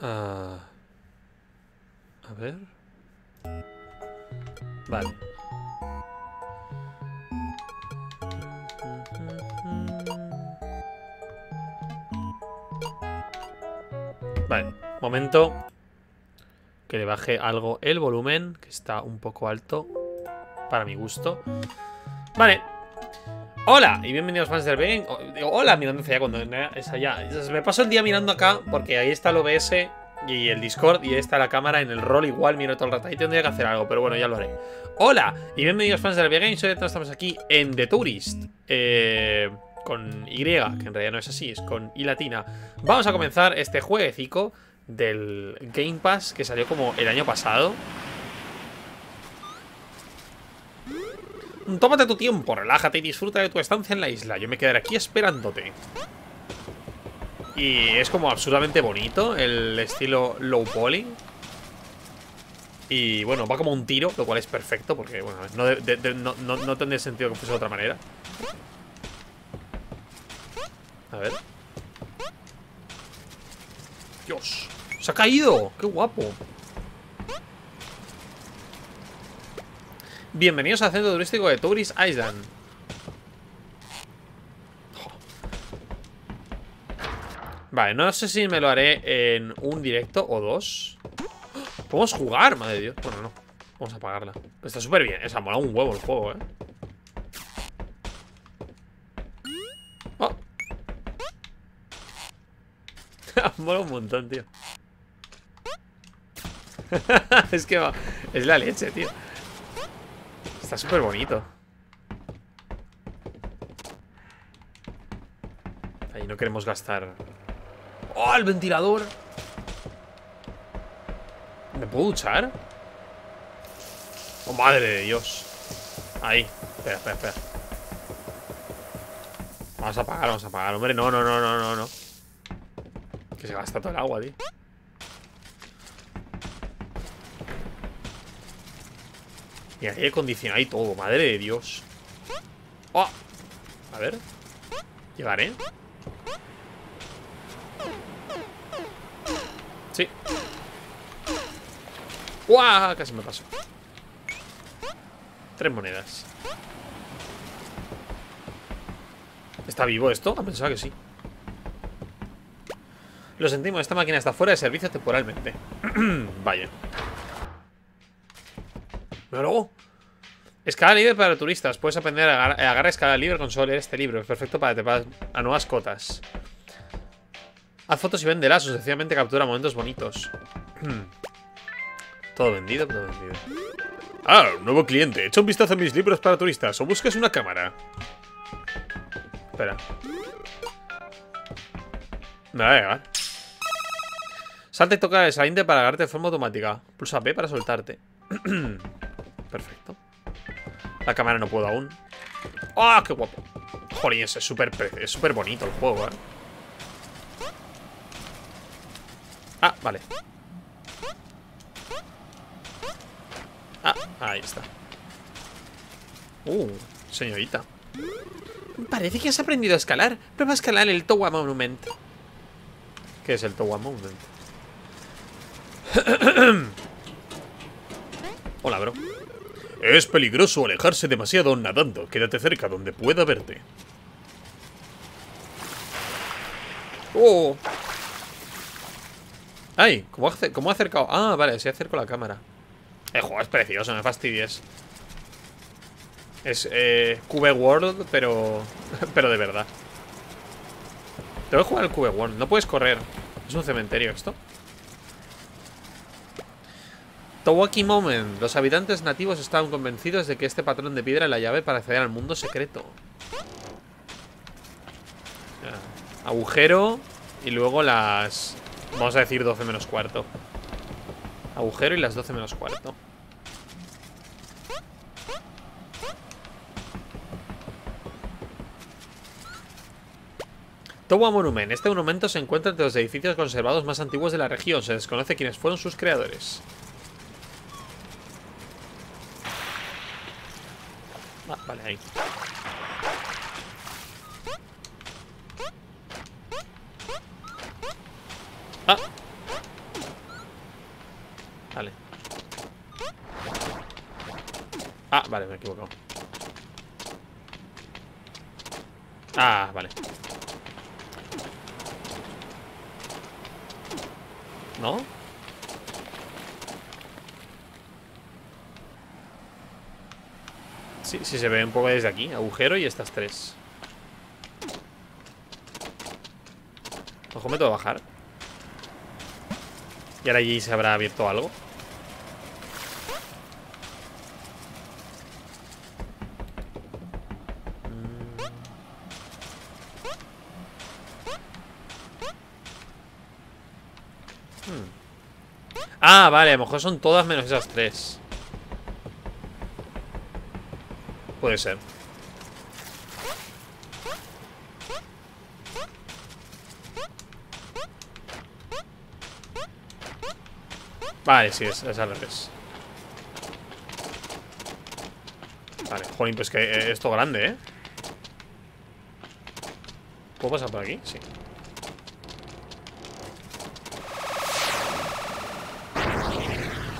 Ah. a ver. Vale. Vale, momento que le baje algo el volumen, que está un poco alto para mi gusto. Vale. Hola y bienvenidos fans del Ben. Hola, mirando hacia allá cuando es allá. Me paso el día mirando acá porque ahí está el OBS y el Discord y ahí está la cámara en el rol igual miro todo el rato. Ahí tendría que hacer algo, pero bueno, ya lo haré. Hola y bienvenidos fans del Game. Hoy estamos aquí en The Tourist. Eh, con Y, que en realidad no es así, es con I latina. Vamos a comenzar este jueguecico del Game Pass que salió como el año pasado. Tómate tu tiempo, relájate y disfruta de tu estancia en la isla. Yo me quedaré aquí esperándote. Y es como absurdamente bonito el estilo low poly. Y bueno, va como un tiro, lo cual es perfecto porque, bueno, no, no, no tendría sentido que fuese de otra manera. A ver. Dios. Se ha caído. Qué guapo. Bienvenidos al centro turístico de Tourist Island. Vale, no sé si me lo haré en un directo o dos. Podemos jugar, madre de Dios. Bueno, no. Vamos a apagarla. Está súper bien. Esa mola un huevo el juego, eh. Mola un montón, tío. es que va, es la leche, tío. Está súper bonito. Ahí no queremos gastar. ¡Oh, el ventilador! ¿Me puedo duchar? ¡Oh, madre de Dios! Ahí. Espera, espera, espera. Vamos a apagar, vamos a apagar. Hombre, no, no, no, no, no, no. Que se gasta todo el agua, tío. Y ahí he acondicionado y todo, madre de Dios. ¡Oh! A ver. Llegaré. Sí. ¡Guau! Casi me pasó. Tres monedas. ¿Está vivo esto? Ah, pensaba que sí. Lo sentimos, esta máquina está fuera de servicio temporalmente. Vaya. Luego Escala libre para turistas. Puedes aprender a agarrar escala libre con solo leer este libro. Es perfecto para trepar a nuevas cotas. Haz fotos y véndelas o sencillamente captura momentos bonitos. todo vendido, todo vendido. Ah, nuevo cliente. Echa un vistazo a mis libros para turistas o busques una cámara. Espera. Me va a llegar. Salta y toca el saliente para agarrarte de forma automática. Pulsa B para soltarte. Perfecto. La cámara no puedo aún. ¡Ah, qué guapo! Joder, es súper es súper bonito el juego, ¿eh? Ah, vale. Ah, ahí está. Uh, señorita. Parece que has aprendido a escalar. Prueba a escalar el Towa Monument. ¿Qué es el Towa Monument? Hola, bro. Es peligroso alejarse demasiado nadando. Quédate cerca donde pueda verte. ¡Oh! ¡Ay! ¿Cómo, hace, ¿Cómo ha acercado? Ah, vale, se acercó la cámara. El juego es precioso, me fastidies. Es eh, Cube World, pero... pero de verdad. Tengo que jugar al Cube World. No puedes correr. Es un cementerio esto. Towaki Moment. Los habitantes nativos estaban convencidos de que este patrón de piedra es la llave para acceder al mundo secreto. Agujero y luego las... Vamos a decir 12 menos cuarto. Agujero y las 12 menos cuarto. Towa Monument. Este monumento se encuentra entre los edificios conservados más antiguos de la región. Se desconoce quiénes fueron sus creadores. Ah, vale, ahí. Ah. Vale. Ah, vale, me he equivocado. Ah, vale. ¿No? Sí, sí se ve un poco desde aquí. Agujero y estas tres. Ojo, me tengo que bajar. Y ahora allí se habrá abierto algo. Ah, vale, a lo mejor son todas menos esas tres. Puede ser. Vale, sí, es, es al revés. Vale, jolín, pues que esto grande, ¿eh? ¿Puedo pasar por aquí? Sí.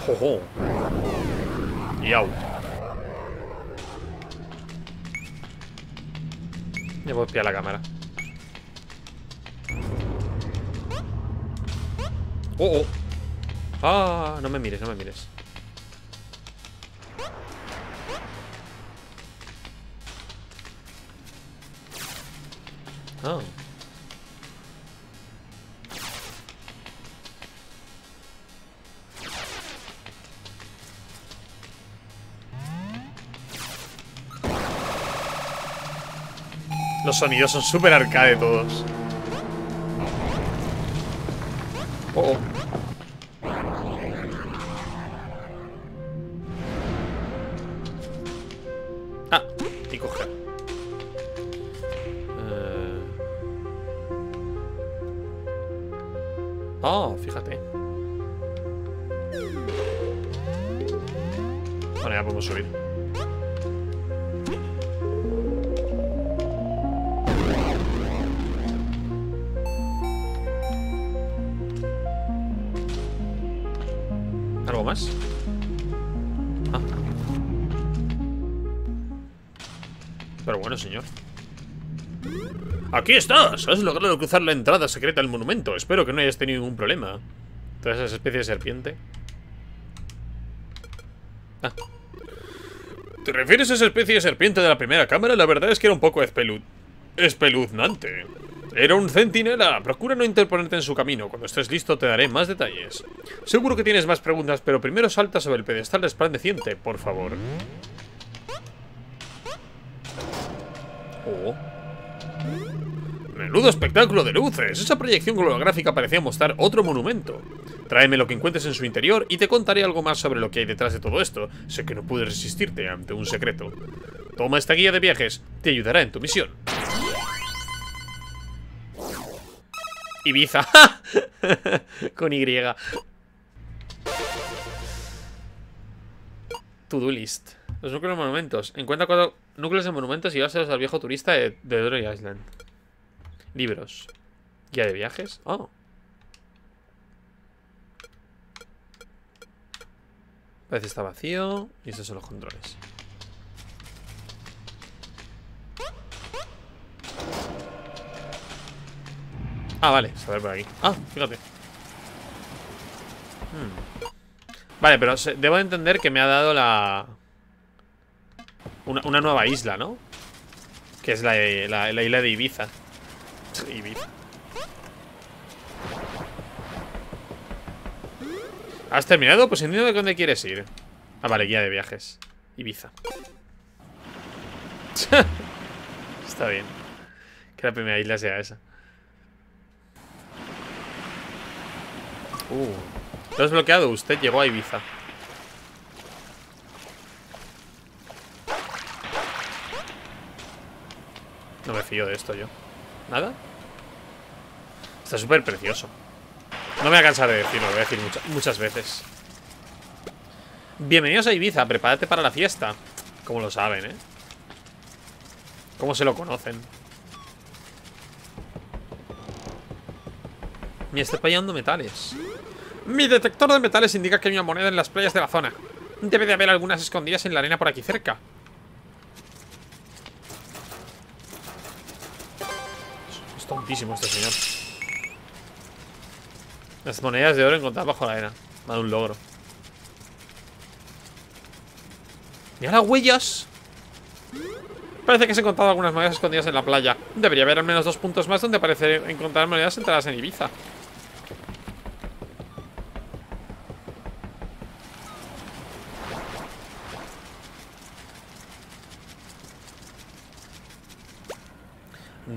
¡Jojo! Y a espiar la cámara. ¡Oh, oh! ¡Ah! No me mires, no me mires. Sonidos son súper arcade todos. ¡Aquí estás! Has logrado cruzar la entrada secreta del monumento. Espero que no hayas tenido ningún problema. Todas esas especies de serpiente. Ah. ¿Te refieres a esa especie de serpiente de la primera cámara? La verdad es que era un poco espelu... espeluznante. Era un centinela. Procura no interponerte en su camino. Cuando estés listo te daré más detalles. Seguro que tienes más preguntas, pero primero salta sobre el pedestal resplandeciente, por favor. Oh. Menudo espectáculo de luces. Esa proyección holográfica parecía mostrar otro monumento. Tráeme lo que encuentres en su interior y te contaré algo más sobre lo que hay detrás de todo esto. Sé que no pude resistirte ante un secreto. Toma esta guía de viajes. Te ayudará en tu misión. Ibiza. Con Y. To-do list. Los núcleos de monumentos. Encuentra cuatro núcleos de monumentos y llévaselos al viejo turista de, de Island. Libros. Guía de viajes. Oh. Parece está vacío. Y estos son los controles. Ah, vale, saber por aquí. Ah, fíjate. Hmm. Vale, pero debo de entender que me ha dado la... Una, una nueva isla, ¿no? Que es la, la, la isla de Ibiza. ¿Has terminado? Pues entiendo de dónde quieres ir. Ah, vale, guía de viajes. Ibiza. Está bien. Que la primera isla sea esa. Uh. Lo has bloqueado. Usted llegó a Ibiza. No me fío de esto yo. ¿Nada? Está súper precioso. No me voy a cansar de decirlo, lo voy a decir muchas veces. Bienvenidos a Ibiza, prepárate para la fiesta. Como lo saben, ¿eh? ¿Cómo se lo conocen? Me está fallando metales. Mi detector de metales indica que hay una moneda en las playas de la zona. Debe de haber algunas escondidas en la arena por aquí cerca. Es tontísimo este señor. Las monedas de oro encontradas bajo la arena. Me un logro. Mira las huellas. Parece que se han encontrado algunas monedas escondidas en la playa. Debería haber al menos dos puntos más donde parece encontrar monedas entradas en Ibiza.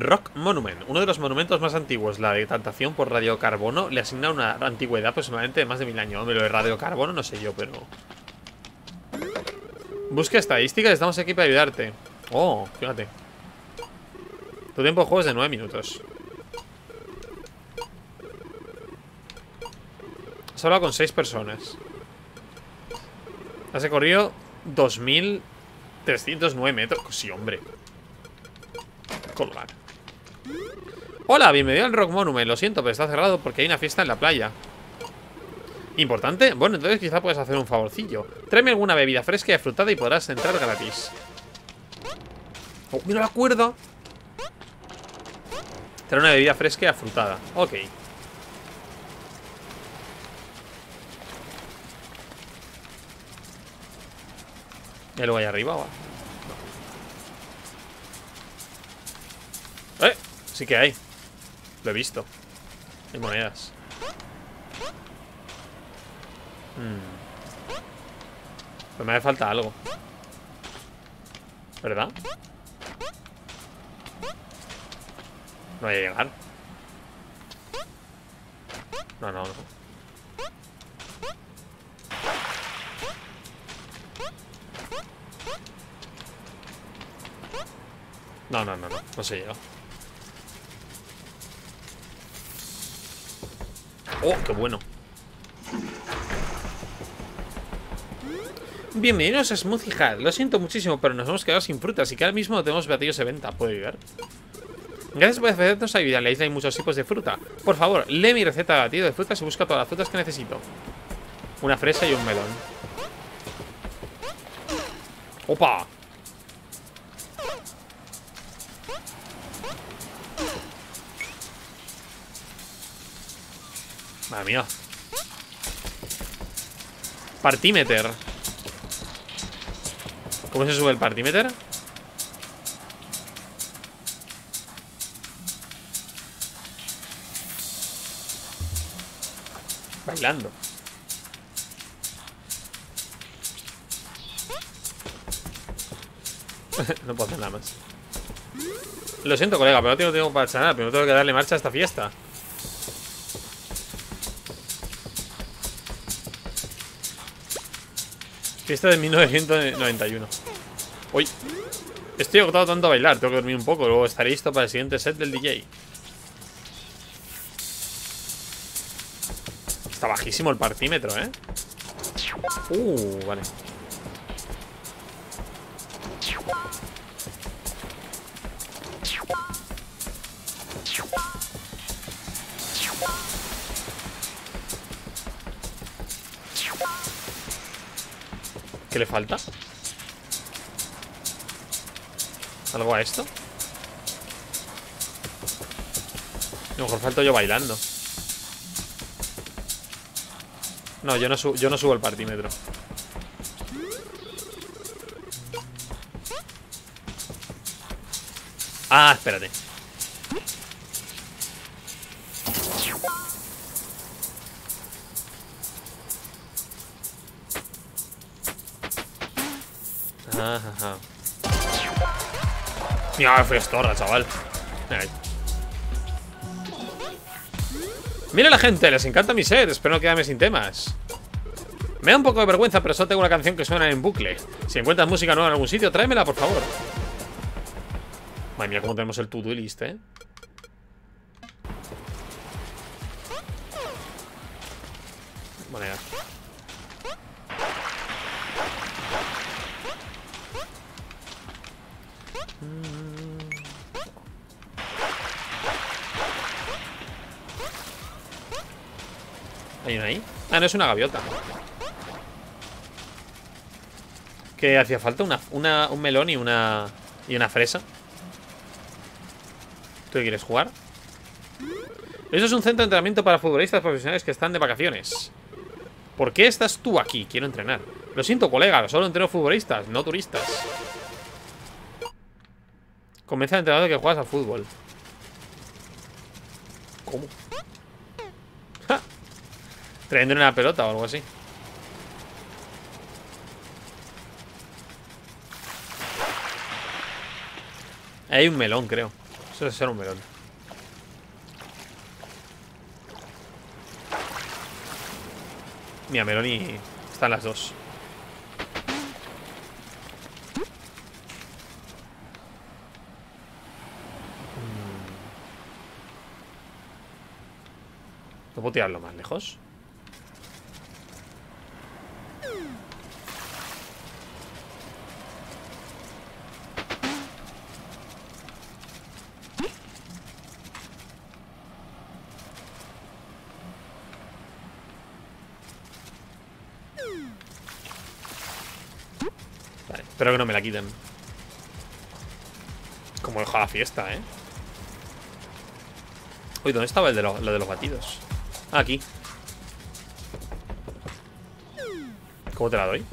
Rock Monument, uno de los monumentos más antiguos, la decantación por radiocarbono, le asigna una antigüedad aproximadamente de más de mil años. Hombre, lo de radiocarbono no sé yo, pero... Busca estadísticas, estamos aquí para ayudarte. Oh, fíjate. Tu tiempo de juego es de 9 minutos. Has hablado con 6 personas. Has recorrido 2.309 metros. Sí, hombre. Colgar. Hola, bienvenido al Rock Monument. Lo siento, pero está cerrado porque hay una fiesta en la playa. ¿Importante? Bueno, entonces quizá puedes hacer un favorcillo. Tráeme alguna bebida fresca y frutada y podrás entrar gratis. Oh, mira la cuerda. Trae una bebida fresca y afrutada. Ok. ¿Y luego ahí arriba? ¿o? ¡Eh! Sí que hay. Lo he visto. Hay monedas. Hmm. Pero me hace falta algo. ¿Verdad? No voy a llegar. No, no, no. No, no, no, no. No se llega. Oh, qué bueno. Bienvenidos a Smoothie Hut. Lo siento muchísimo, pero nos hemos quedado sin frutas y que ahora mismo no tenemos batidos de venta. ¿Puede ayudar? Gracias por ofrecernos ayuda. En la isla hay muchos tipos de fruta. Por favor, lee mi receta de batido de frutas y busca todas las frutas que necesito. Una fresa y un melón. ¡Opa! Madre mía. Partímeter. ¿Cómo se sube el partímeter? Bailando. no puedo hacer nada más. Lo siento, colega, pero no tengo para echar nada. Primero tengo que darle marcha a esta fiesta. Fiesta de 1991. Uy. Estoy agotado tanto a bailar. Tengo que dormir un poco. Luego estaré listo para el siguiente set del DJ. Está bajísimo el partímetro, ¿eh? Uh, vale. ¿Qué le falta? ¿Algo a esto? A lo mejor falto yo bailando No, yo no, yo no subo el partímetro Ah, espérate Mira, fui estorra, chaval. Mira la gente, les encanta mi set. Espero no quedarme sin temas. Me da un poco de vergüenza, pero solo tengo una canción que suena en bucle. Si encuentras música nueva en algún sitio, tráemela, por favor. Madre mía, cómo tenemos el to-do list, eh. Moneda. Ah, no, es una gaviota Que hacía falta una, un melón y una, y una fresa. ¿Tú quieres jugar? Eso es un centro de entrenamiento para futbolistas profesionales que están de vacaciones. ¿Por qué estás tú aquí? Quiero entrenar. Lo siento, colega, solo entreno futbolistas, no turistas. Comienza a entrenar de que juegas al fútbol. ¿Cómo? Trayendo una pelota o algo así. Hay un melón, creo. Eso debe ser un melón. Mira, melón y... Están las dos. ¿No puedo tirarlo más lejos? Vale, que no me la quiten. Como deja la fiesta, ¿eh? Uy, ¿dónde estaba el de, lo de los batidos? Ah, aquí. ¿Cómo te la doy?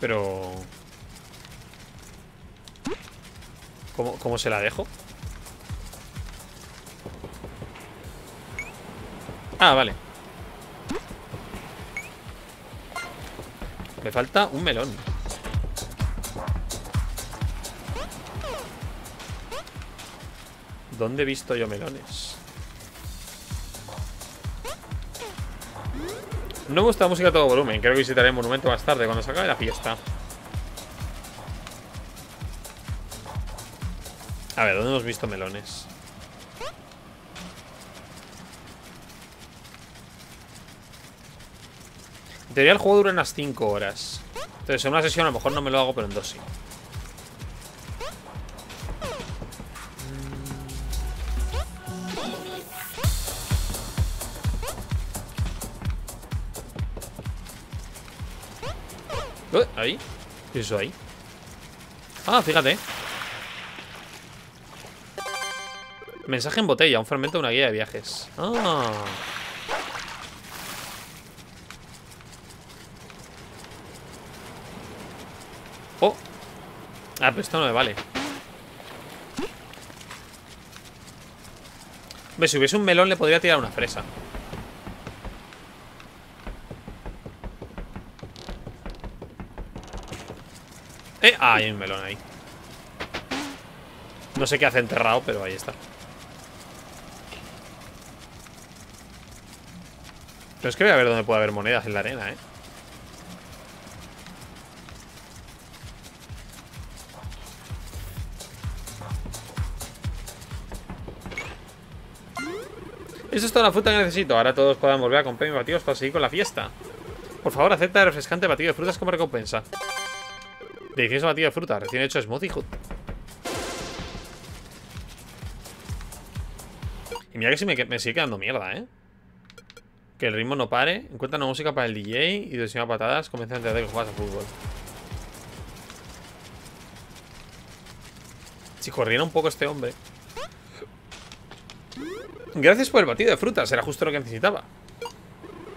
Pero... ¿Cómo, cómo se la dejo? Ah, vale. Me falta un melón. ¿Dónde he visto yo melones? No me gusta la música a todo volumen. Creo que visitaré el monumento más tarde, cuando se acabe la fiesta. A ver, ¿dónde hemos visto melones? En teoría el juego dura unas 5 horas. Entonces en una sesión a lo mejor no me lo hago, pero en dos sí. Uh, ahí. ¿Qué es eso ahí? Ah, fíjate. Mensaje en botella, un fragmento de una guía de viajes. Ah. Ah, pero esto no me vale. Ve, si hubiese un melón le podría tirar una fresa. Eh, ah, hay un melón ahí. No sé qué hace enterrado, pero ahí está. Pero es que voy a ver dónde puede haber monedas en la arena, ¿eh? Eso es toda la fruta que necesito. Ahora todos puedan volver a comprar mis batidos para seguir con la fiesta. Por favor, acepta el refrescante batido de frutas como recompensa. Delicioso batido de fruta, recién hecho smoothie. Y mira que sí me, sigue quedando mierda, ¿eh? Que el ritmo no pare. Encuentra una música para el DJ y diseña patadas. Comienza a entender que juegas a fútbol. Si corriera un poco este hombre. Gracias por el batido de frutas. Era justo lo que necesitaba.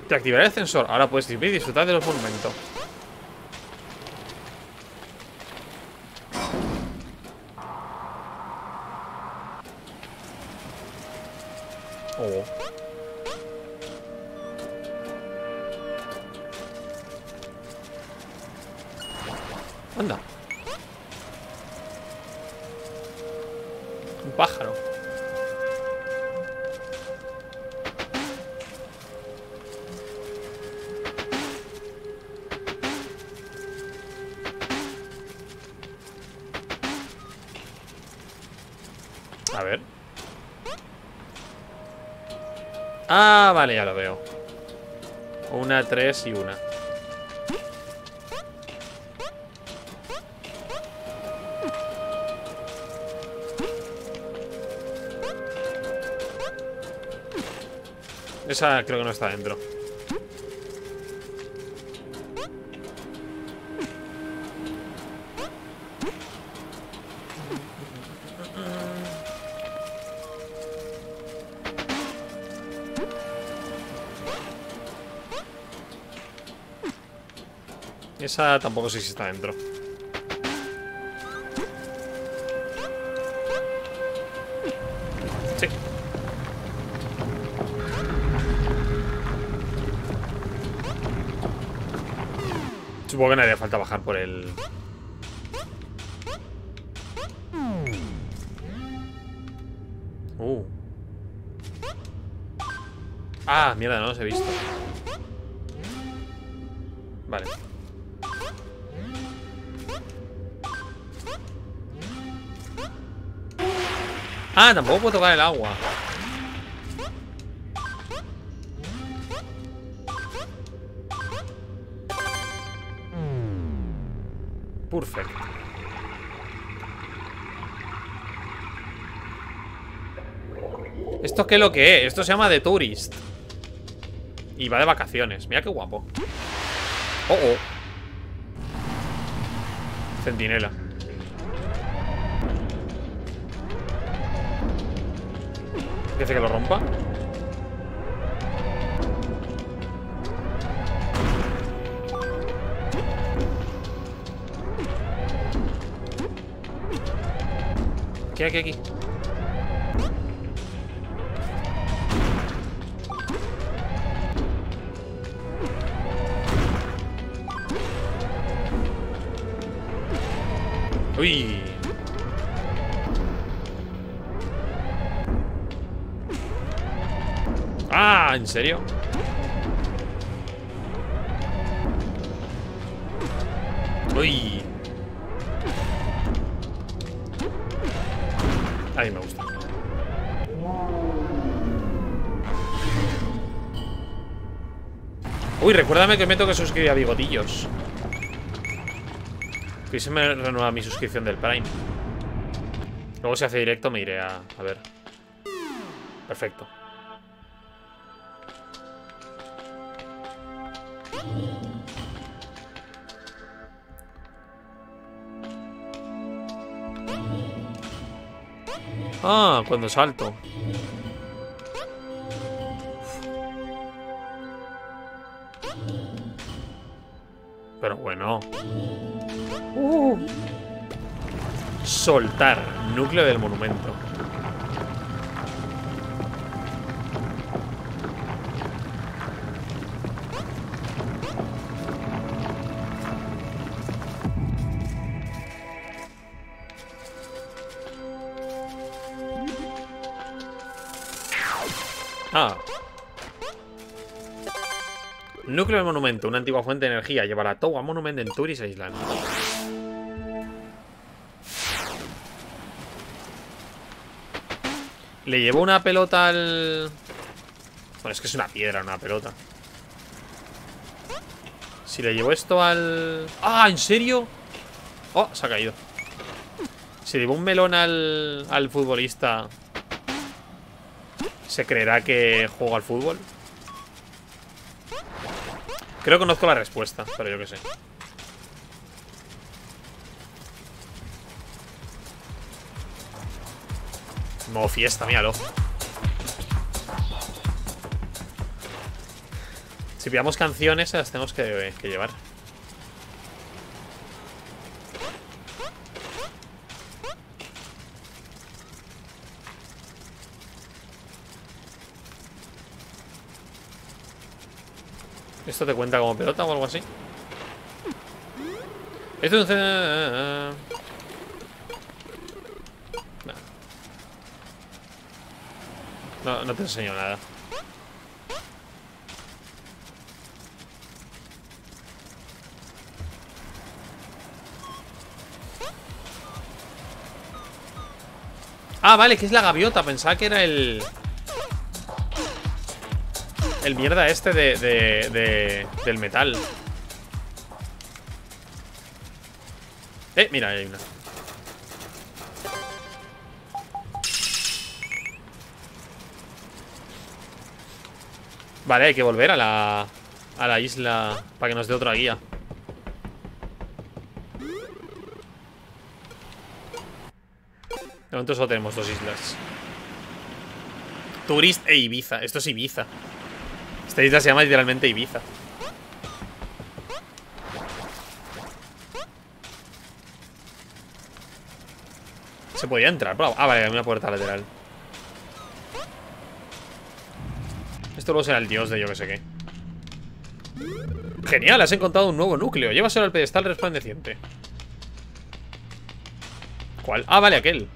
Te activaré el ascensor. Ahora puedes vivir y disfrutar de los monumentos. Tres una. Esa creo que no está dentro. Tampoco sé si está dentro. Sí. Supongo que no haría falta bajar por el... Uh. Ah, mierda, no los he visto. Ah, tampoco puedo tocar el agua. Perfecto. ¿Esto qué es lo que es? Esto se llama The Tourist. Y va de vacaciones. Mira qué guapo. Oh, oh. Centinela. ¿Qué hace que lo rompa? ¿Qué hay aquí? aquí? Serio? Uy. A mí me gusta. Uy, recuérdame que me tengo que suscribir a Bigotillos. Que se me renueva mi suscripción del Prime. Luego si hace directo me iré a, a ver. Perfecto. Cuando salto. Pero bueno. Uh. Soltar. Núcleo del monumento. Monumento, una antigua fuente de energía. Llevará todo a monumento en Turis Island. Le llevo una pelota al... Bueno, es que es una piedra, una pelota. Si le llevo esto al... ¡Ah! ¿En serio? Oh, se ha caído. Si le llevo un melón al, al futbolista ¿Se creerá que juego al fútbol? Creo que conozco la respuesta, pero yo qué sé. Modo fiesta, míralo. Si pillamos canciones, las tenemos que, que llevar. ¿Esto te cuenta como pelota o algo así? Esto es un... No. no, te enseño nada. Ah, vale, que es la gaviota. Pensaba que era el el mierda este de, de, de, del metal. Eh, mira, hay una. Vale, hay que volver a la, a la isla para que nos dé otra guía. De momento solo tenemos dos islas. Turist e Ibiza. Esto es Ibiza. Esta isla se llama literalmente Ibiza. Se podía entrar. Ah, vale, hay una puerta lateral. Esto luego será el dios de yo que sé qué. Genial, has encontrado un nuevo núcleo. Llévaselo al pedestal resplandeciente. ¿Cuál? Ah, vale, aquel.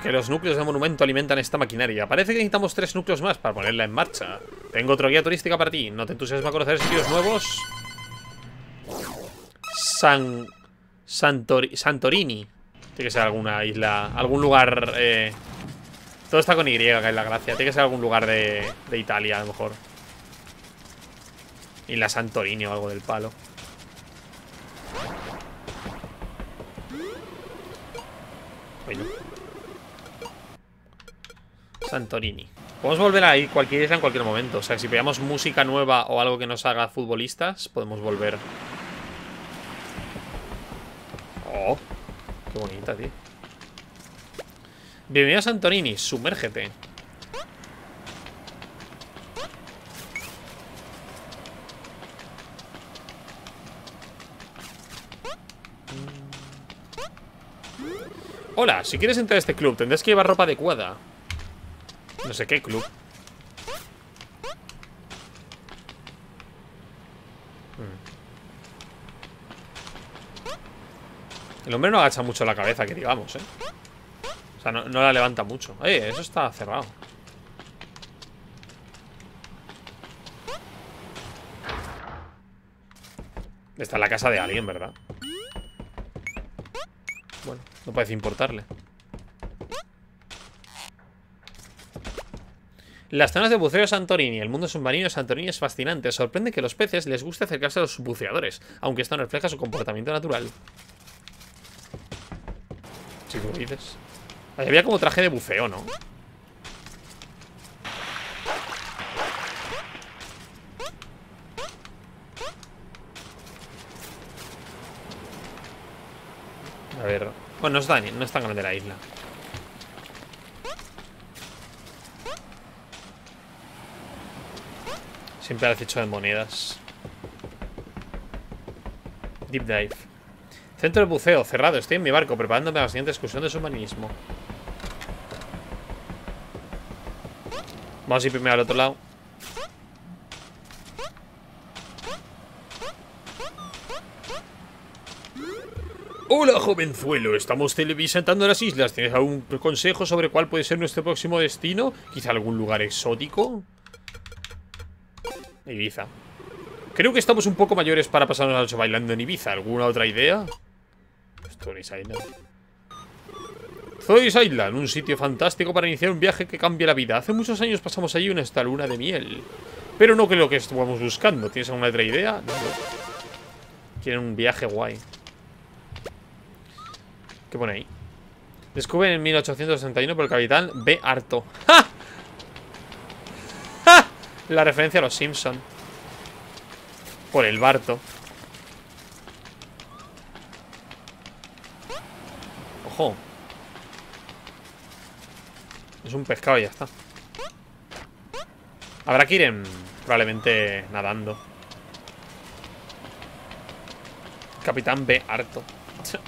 Que los núcleos del monumento alimentan esta maquinaria. Parece que necesitamos tres núcleos más para ponerla en marcha. Tengo otra guía turística para ti. ¿No te entusiasma conocer sitios nuevos? San... Santorini. Tiene que ser alguna isla... Algún lugar... Eh... Todo está con Y, que la gracia. Tiene que ser algún lugar de, de Italia, a lo mejor. Isla Santorini o algo del palo. Bueno. Santorini. Podemos volver a ir cualquier isla en cualquier momento. O sea, si veamos música nueva o algo que nos haga futbolistas, podemos volver. Oh, qué bonita, tío. Bienvenido a Santorini, sumérgete. Hola, si quieres entrar a este club tendrás que llevar ropa adecuada. No sé qué club. Hmm. El hombre no agacha mucho la cabeza, que digamos, ¿eh? O sea, no, la levanta mucho. Eh, eso está cerrado. Está en la casa de alguien, ¿verdad? Bueno, no parece importarle. Las zonas de buceo Santorini, el mundo submarino Santorini es fascinante. Sorprende que a los peces les guste acercarse a los buceadores, aunque esto no refleja su comportamiento natural. Si tú dices. había como traje de buceo, ¿no? A ver... Bueno, no no es tan grande la isla. Siempre al hecho de monedas. Deep dive. Centro de buceo, cerrado. Estoy en mi barco preparándome a la siguiente excursión de submarinismo. Vamos a ir primero al otro lado. Hola, jovenzuelo. Estamos televisando las islas. ¿Tienes algún consejo sobre cuál puede ser nuestro próximo destino? ¿Quizá algún lugar exótico? Ibiza. Creo que estamos un poco mayores para pasarnos la noche bailando en Ibiza. ¿Alguna otra idea? Stories Island. Stories Island, un sitio fantástico para iniciar un viaje que cambie la vida. Hace muchos años pasamos allí una esta luna de miel. Pero no creo que estemos buscando. ¿Tienes alguna otra idea? No. Quieren un viaje guay. ¿Qué pone ahí? Descubre en 1861 por el capitán B. Harto. ¡Ja! La referencia a los Simpson. Por el Barto. Ojo. Es un pescado y ya está. Habrá que ir en, probablemente nadando. Capitán B. Harto.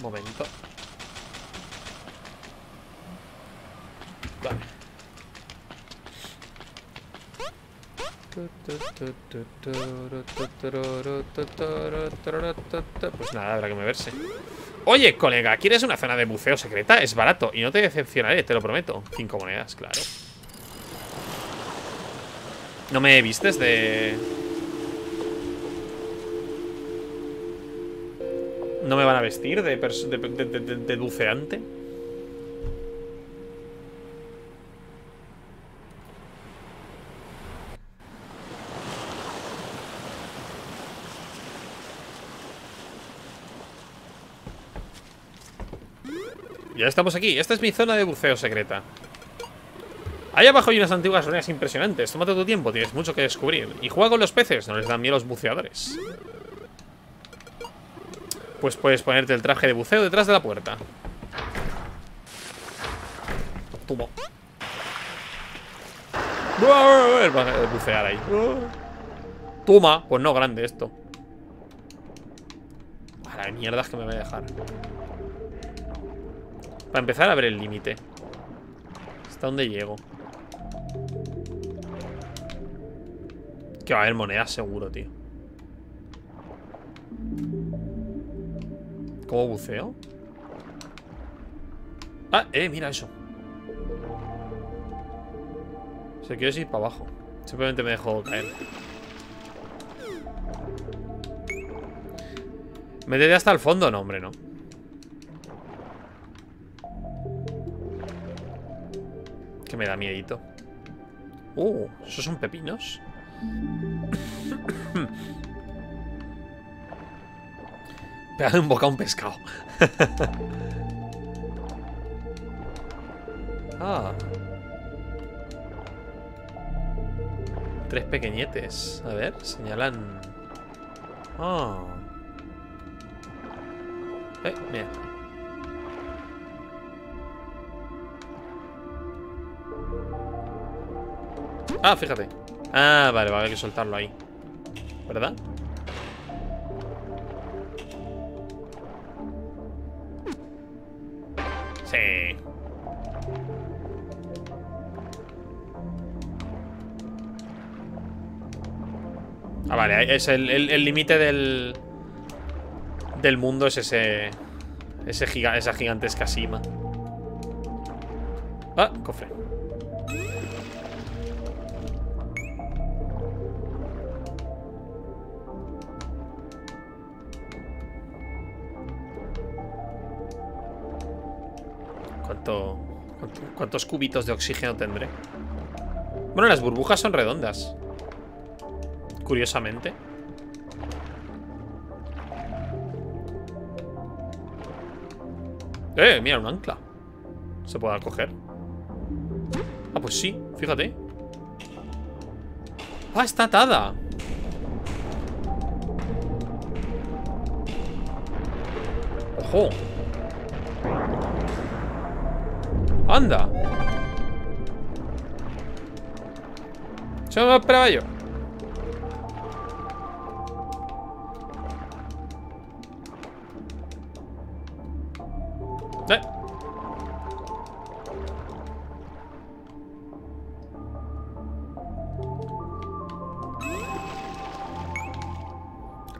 Momento. Vale. Pues nada, habrá que moverse Oye, colega, ¿quieres una zona de buceo secreta? Es barato y no te decepcionaré, te lo prometo Cinco monedas, claro ¿No me vistes de...? ¿No me van a vestir de, de buceante? Ya estamos aquí. Esta es mi zona de buceo secreta. Ahí abajo hay unas antiguas ruinas impresionantes. Tómate tu tiempo, tienes mucho que descubrir. Y juega con los peces, no les dan miedo los buceadores. Pues puedes ponerte el traje de buceo detrás de la puerta. A bucear ahí. Toma. Pues no, grande esto. A la mierda es que me voy a dejar. Para empezar a ver el límite. ¿Hasta dónde llego? Que va a haber monedas seguro, tío. ¿Cómo buceo? Ah, eh, mira eso. Se quiere ir para abajo. Simplemente me dejo caer. Métete hasta el fondo, no, hombre, no. Que me da miedito. Uh, ¿esos son pepinos? Pégale un boca a un pescado. ah. Tres pequeñetes. A ver, señalan... Ah. Eh, mira. Ah, fíjate. Ah, vale, va a haber que soltarlo ahí. ¿Verdad? Sí. Ah, vale, es el límite del... Del mundo es ese... ese giga, esa gigantesca cima. Ah, cofre. ¿Cuánto, ¿Cuántos cubitos de oxígeno tendré? Bueno, las burbujas son redondas. Curiosamente. Eh, mira, un ancla. Se puede coger. Ah, pues sí, fíjate. Ah, está atada. Ojo. Anda. Eso no lo esperaba yo. ¿Eh?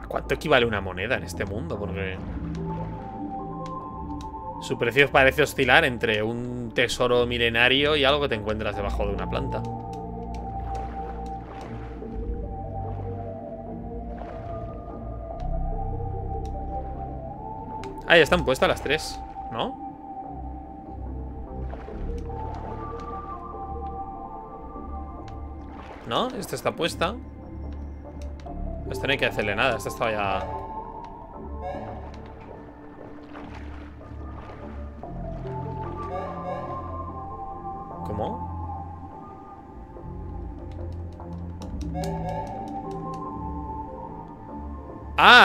¿Cuánto equivale una moneda en este mundo? Porque... Su precio parece oscilar entre un tesoro milenario y algo que te encuentras debajo de una planta. Ahí están puestas las tres, ¿no? ¿No? Esta está puesta Esta no hay que hacerle nada Esta estaba ya...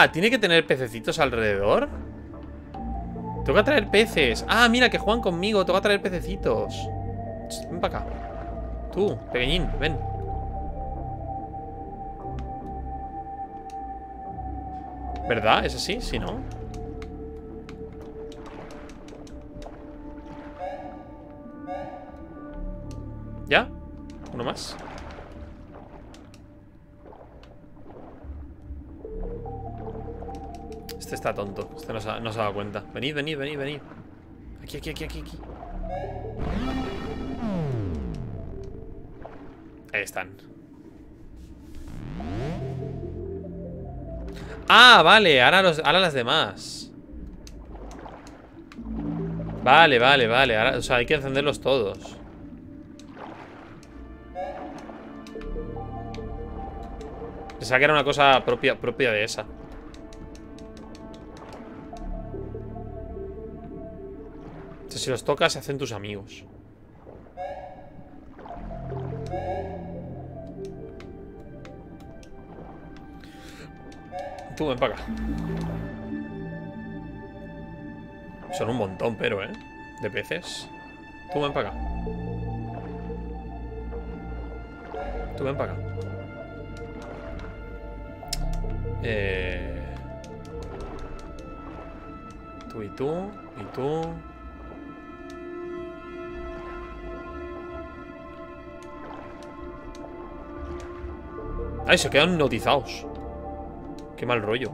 Ah, ¿tiene que tener pececitos alrededor? Que traer peces Ah, mira, que juegan conmigo que traer pececitos Ven para acá Tú, pequeñín, ven ¿Verdad? ¿Es así? Si no ¿Ya? ¿Uno más? Está tonto. Este no se, ha, dado cuenta. Venid, venid, venid, venid. Aquí, aquí, aquí, aquí, aquí. Ahí están. Ah, vale, ahora, los, ahora las demás. Vale, vale, vale O sea, hay que encenderlos todos. Pensaba que era una cosa propia, propia de esa si los tocas se hacen tus amigos. Tú ven para acá. Son un montón, pero, ¿eh? De peces. Tú ven para acá. Tú ven para acá. Eh... Tú y tú. Y tú. Ay, se quedan notizados. Qué mal rollo.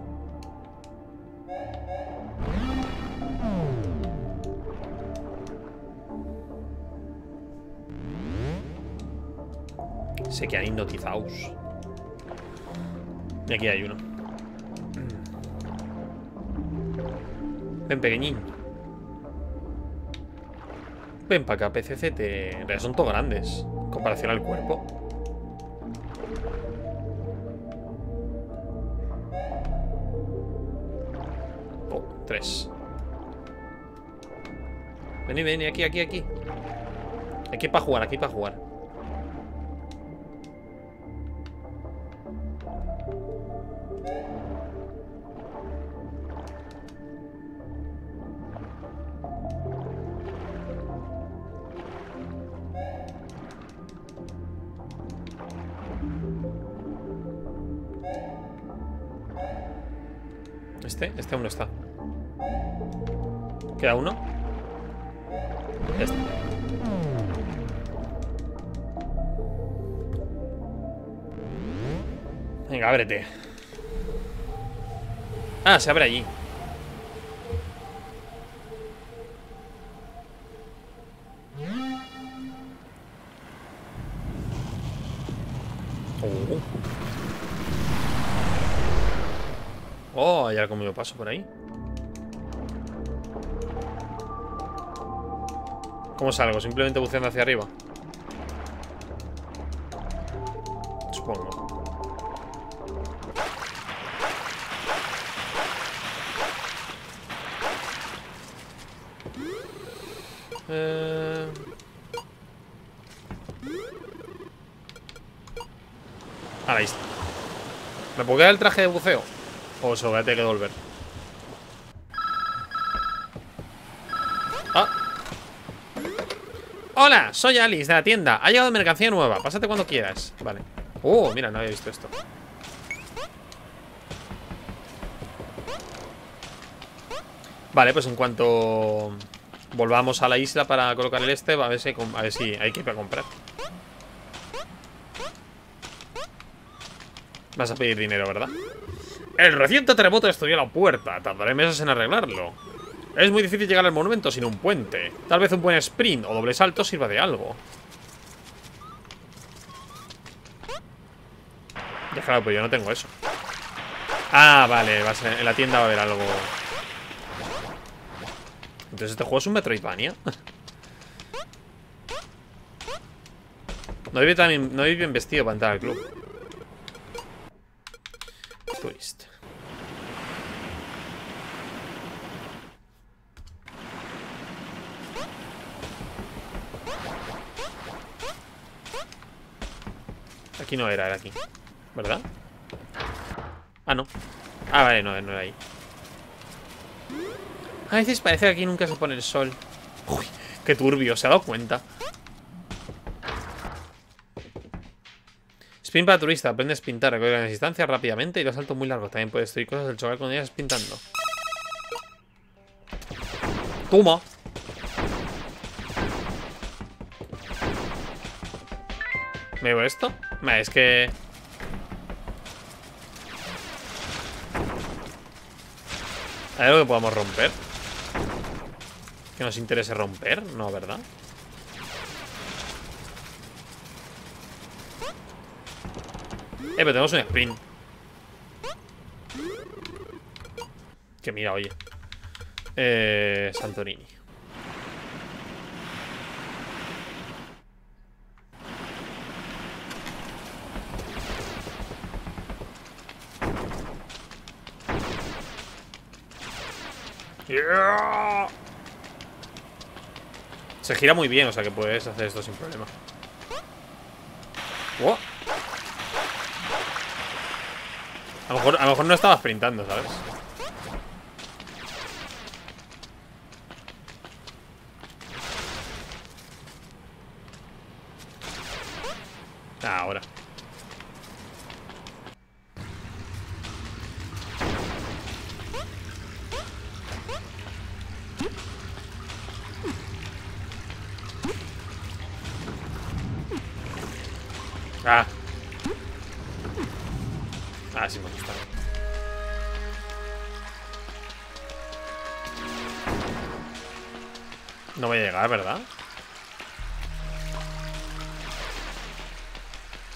Se quedan hipnotizados. Y aquí hay uno. Ven, pequeñín. Ven para acá, PCC. Te... Son todos grandes. En comparación al cuerpo. Vení, vení, aquí, aquí, aquí. Aquí para jugar, aquí para jugar. Este, este aún está Queda uno Este. Venga, ábrete. Ah, se abre allí. Oh, ya como yo paso por ahí. ¿Cómo salgo? Simplemente buceando hacia arriba. Supongo. Eh... Ahí está. ¿Me puedo quedar el traje de buceo? O lo voy a tener que devolver. Ah. Hola, soy Alice de la tienda. Ha llegado mercancía nueva. Pásate cuando quieras. Vale. Oh, mira, no había visto esto. Vale, pues en cuanto volvamos a la isla para colocar el este, a ver si, a ver si hay que ir a comprar. Vas a pedir dinero, ¿verdad? El reciente terremoto destruyó la puerta. Tardaré meses en arreglarlo. Es muy difícil llegar al monumento sin un puente. Tal vez un buen sprint o doble salto sirva de algo. Ya claro, pues yo no tengo eso. Ah, vale, en la tienda va a haber algo. Entonces este juego es un Metroidvania. no vive, no bien vestido para entrar al club. Aquí no era, era aquí ¿Verdad? Ah, no Ah, vale, no, no era ahí A veces parece que aquí nunca se pone el sol Uy, qué turbio, ¿se ha dado cuenta? Spin para turista, aprendes a pintar, recoge las distancias rápidamente y los saltos muy largos. También puedes destruir cosas del chocar con ellas pintando. ¡Toma! ¿Me veo esto? Es que... ¿Hay algo que podamos romper? ¿Que nos interese romper? No, ¿verdad? Eh, pero tenemos un sprint Que mira, oye Eh... Santorini Se gira muy bien, o sea que puedes hacer esto sin problema. Wow. A lo mejor, a lo mejor no estaba sprintando, ¿sabes?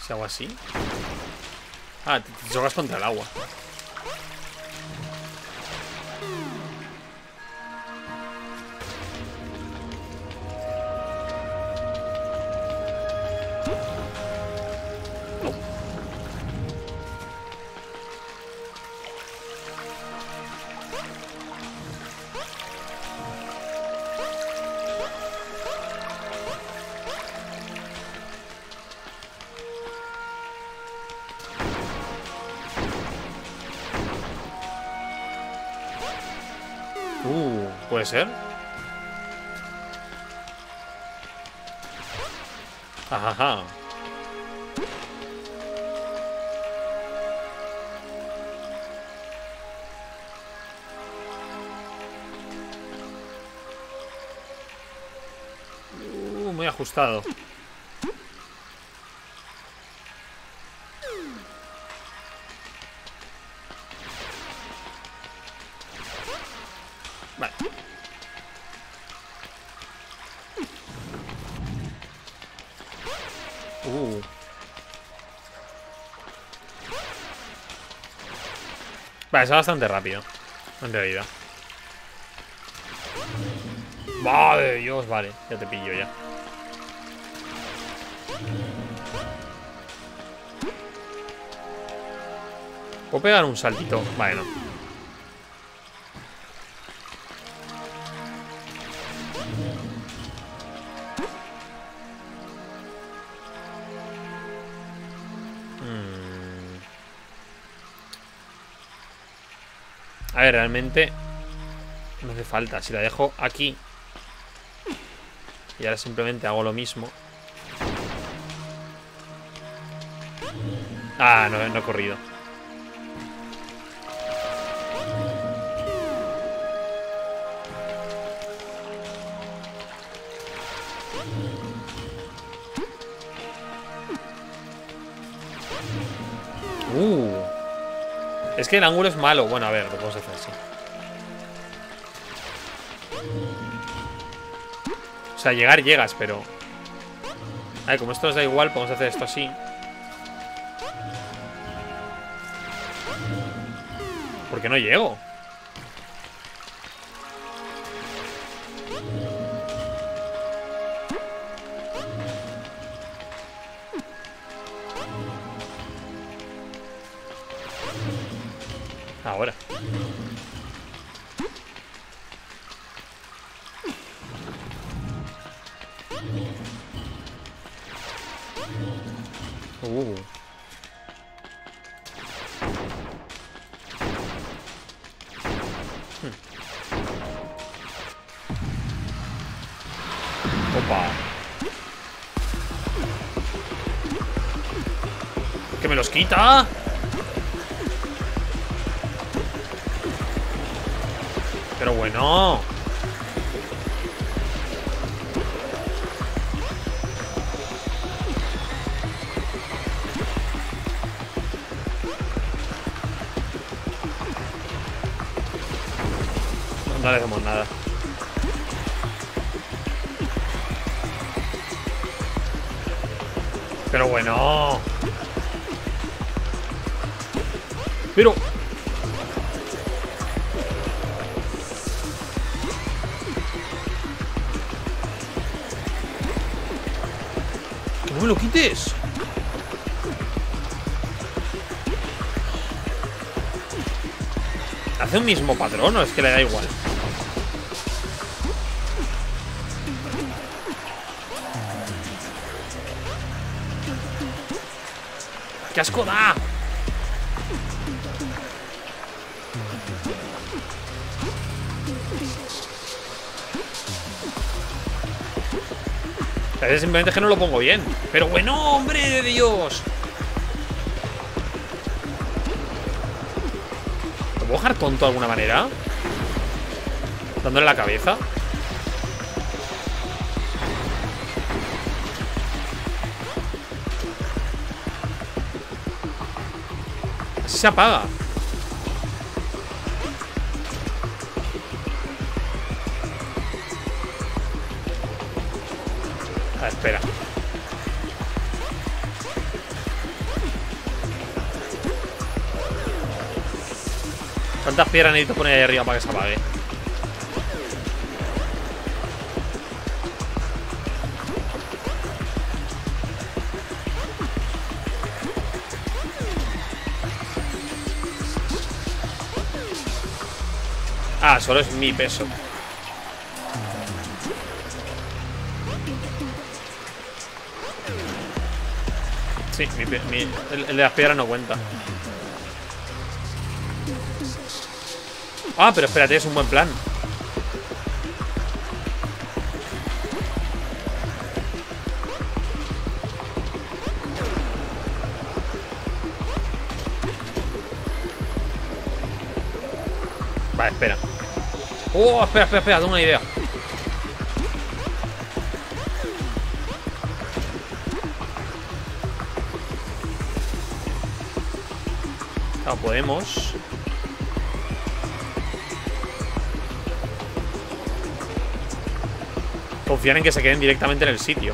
Si hago así. Ah, te, te contra el agua. Puede ser. Ajá. Uh, muy ajustado. Vale, es bastante rápido. En realidad. Madre Dios, vale. Ya te pillo ya. ¿Puedo pegar un saltito? Vale, no. Realmente no hace falta. Si la dejo aquí y ahora simplemente hago lo mismo. Ah, no, no he corrido. Uh. Que el ángulo es malo. Bueno, a ver, lo podemos hacer así. O sea, llegar llegas, pero... A ver, como esto nos da igual, podemos hacer esto así. ¿Por qué no llego? mismo patrón o es que le da igual? ¡Qué asco da! A veces simplemente es que no lo pongo bien. Pero bueno, hombre de Dios. Puedo dejar tonto de alguna manera? Dándole la cabeza. Se apaga. Espera. ¿Cuántas piedras necesito poner ahí arriba para que se apague? Ah, solo es mi peso. Sí, mi mi- el de las piedras no cuenta. Ah, pero espérate, es un buen plan. Vale, espera. Oh, espera, espera, espera, tengo una idea. Claro, podemos. Que se queden directamente en el sitio.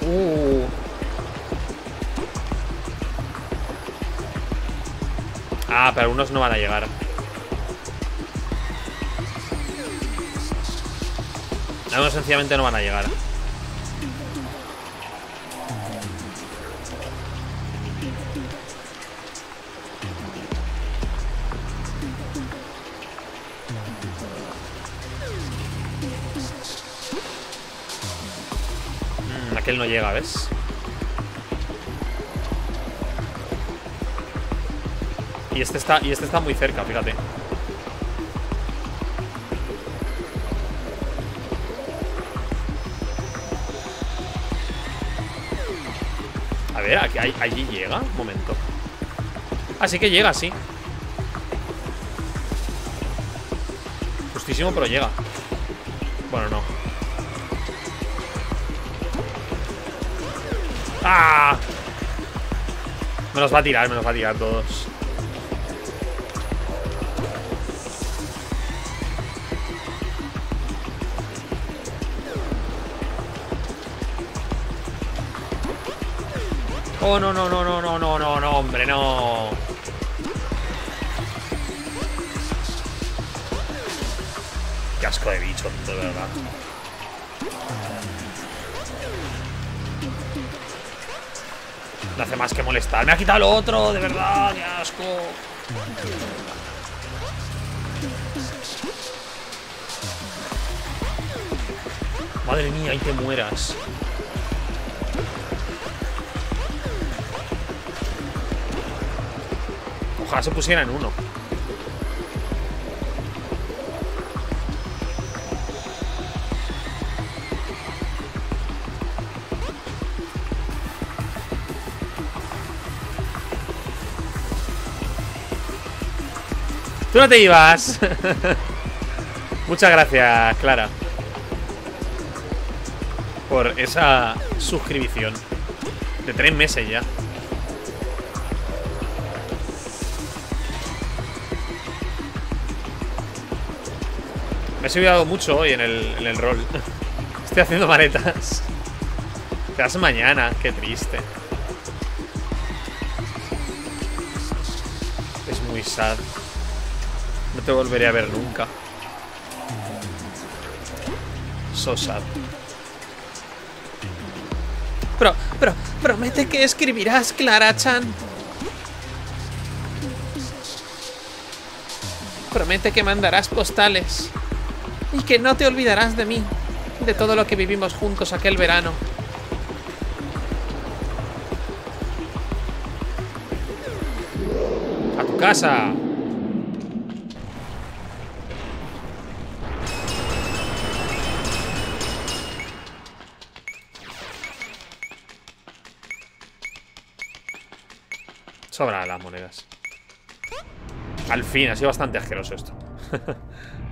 Uh. Ah, pero algunos no van a llegar. Algunos sencillamente no van a llegar. Llega, ¿ves? Y este está, y este está muy cerca, fíjate. A ver, aquí, allí llega. Un momento. Así que llega, sí. Justísimo, pero llega. Me los va a tirar, me los va a tirar todos. Oh, no, no, no, no, no, no, no, no, hombre, no. Qué asco de bicho, de verdad. Hace más que molestar. Me ha quitado lo otro, de verdad, qué asco. Madre mía, ahí te mueras. Ojalá se pusiera en uno. Tú no te ibas. Muchas gracias, Clara. Por esa suscripción. De tres meses ya. Me he subido mucho hoy en el, rol. Estoy haciendo maletas. Te das mañana, qué triste. Es muy sad. Te volveré a ver nunca. So sad. Pero, pero, promete que escribirás, Clara-chan. Promete que mandarás postales. Y que no te olvidarás de mí. De todo lo que vivimos juntos aquel verano. A tu casa. Sobra las monedas. Al fin, ha sido bastante asqueroso esto.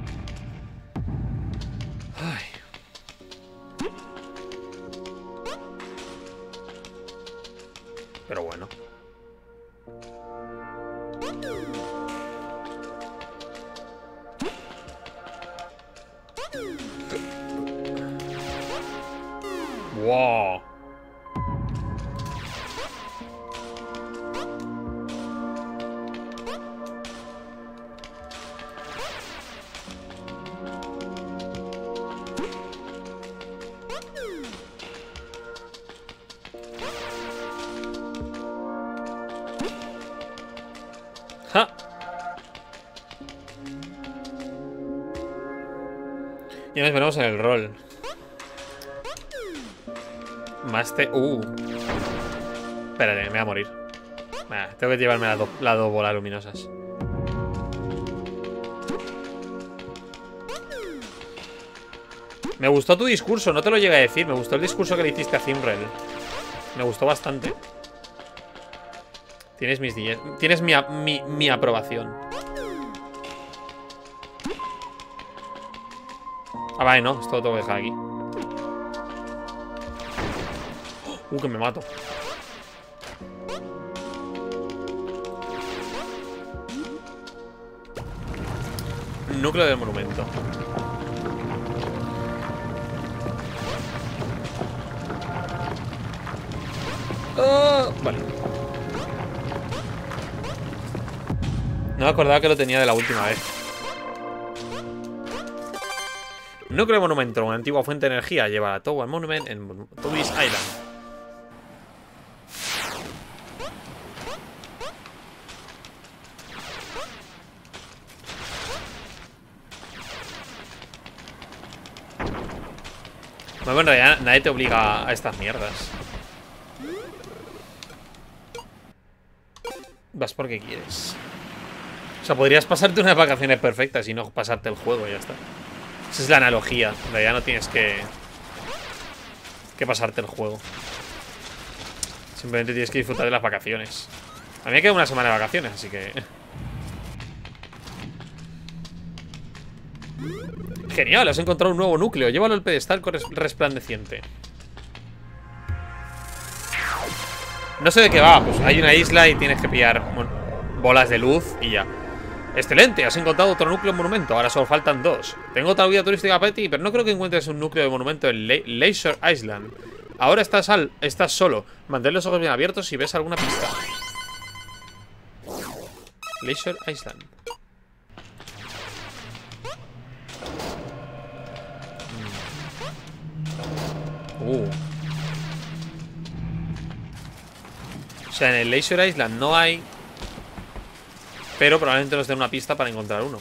el rol. Más te... Uh. Espérate, me voy a morir. Tengo que llevarme las dos las dos bolas luminosas. Me gustó tu discurso, no te lo llegué a decir. Me gustó el discurso que le hiciste a Zimrel. Me gustó bastante. Tienes mis Tienes mi, mi, mi aprobación. Ah, vale, no. Esto lo tengo que dejar aquí. Uh, que me mato. Núcleo del monumento. Ah, vale. No me acordaba que lo tenía de la última vez. Núcleo monumento, una antigua fuente de energía. Lleva a Tower Monument en Tobis Island. Bueno, en realidad nadie te obliga a estas mierdas. Vas porque quieres. O sea, podrías pasarte unas vacaciones perfectas y no pasarte el juego y ya está. Esa es la analogía. En realidad no tienes que... Que pasarte el juego. Simplemente tienes que disfrutar de las vacaciones. A mí me queda una semana de vacaciones, así que... Genial, has encontrado un nuevo núcleo. Llévalo al pedestal res- resplandeciente. No sé de qué va. Pues hay una isla y tienes que pillar bolas de luz y ya. Excelente, has encontrado otro núcleo de monumento. Ahora solo faltan dos. Tengo otra guía turística para ti, pero no creo que encuentres un núcleo de monumento en Le Leisure Island. Ahora estás, al estás solo. Mantén los ojos bien abiertos si ves alguna pista. Leisure Island. Mm. Uh. O sea, en el Leisure Island no hay pero probablemente nos den una pista para encontrar uno.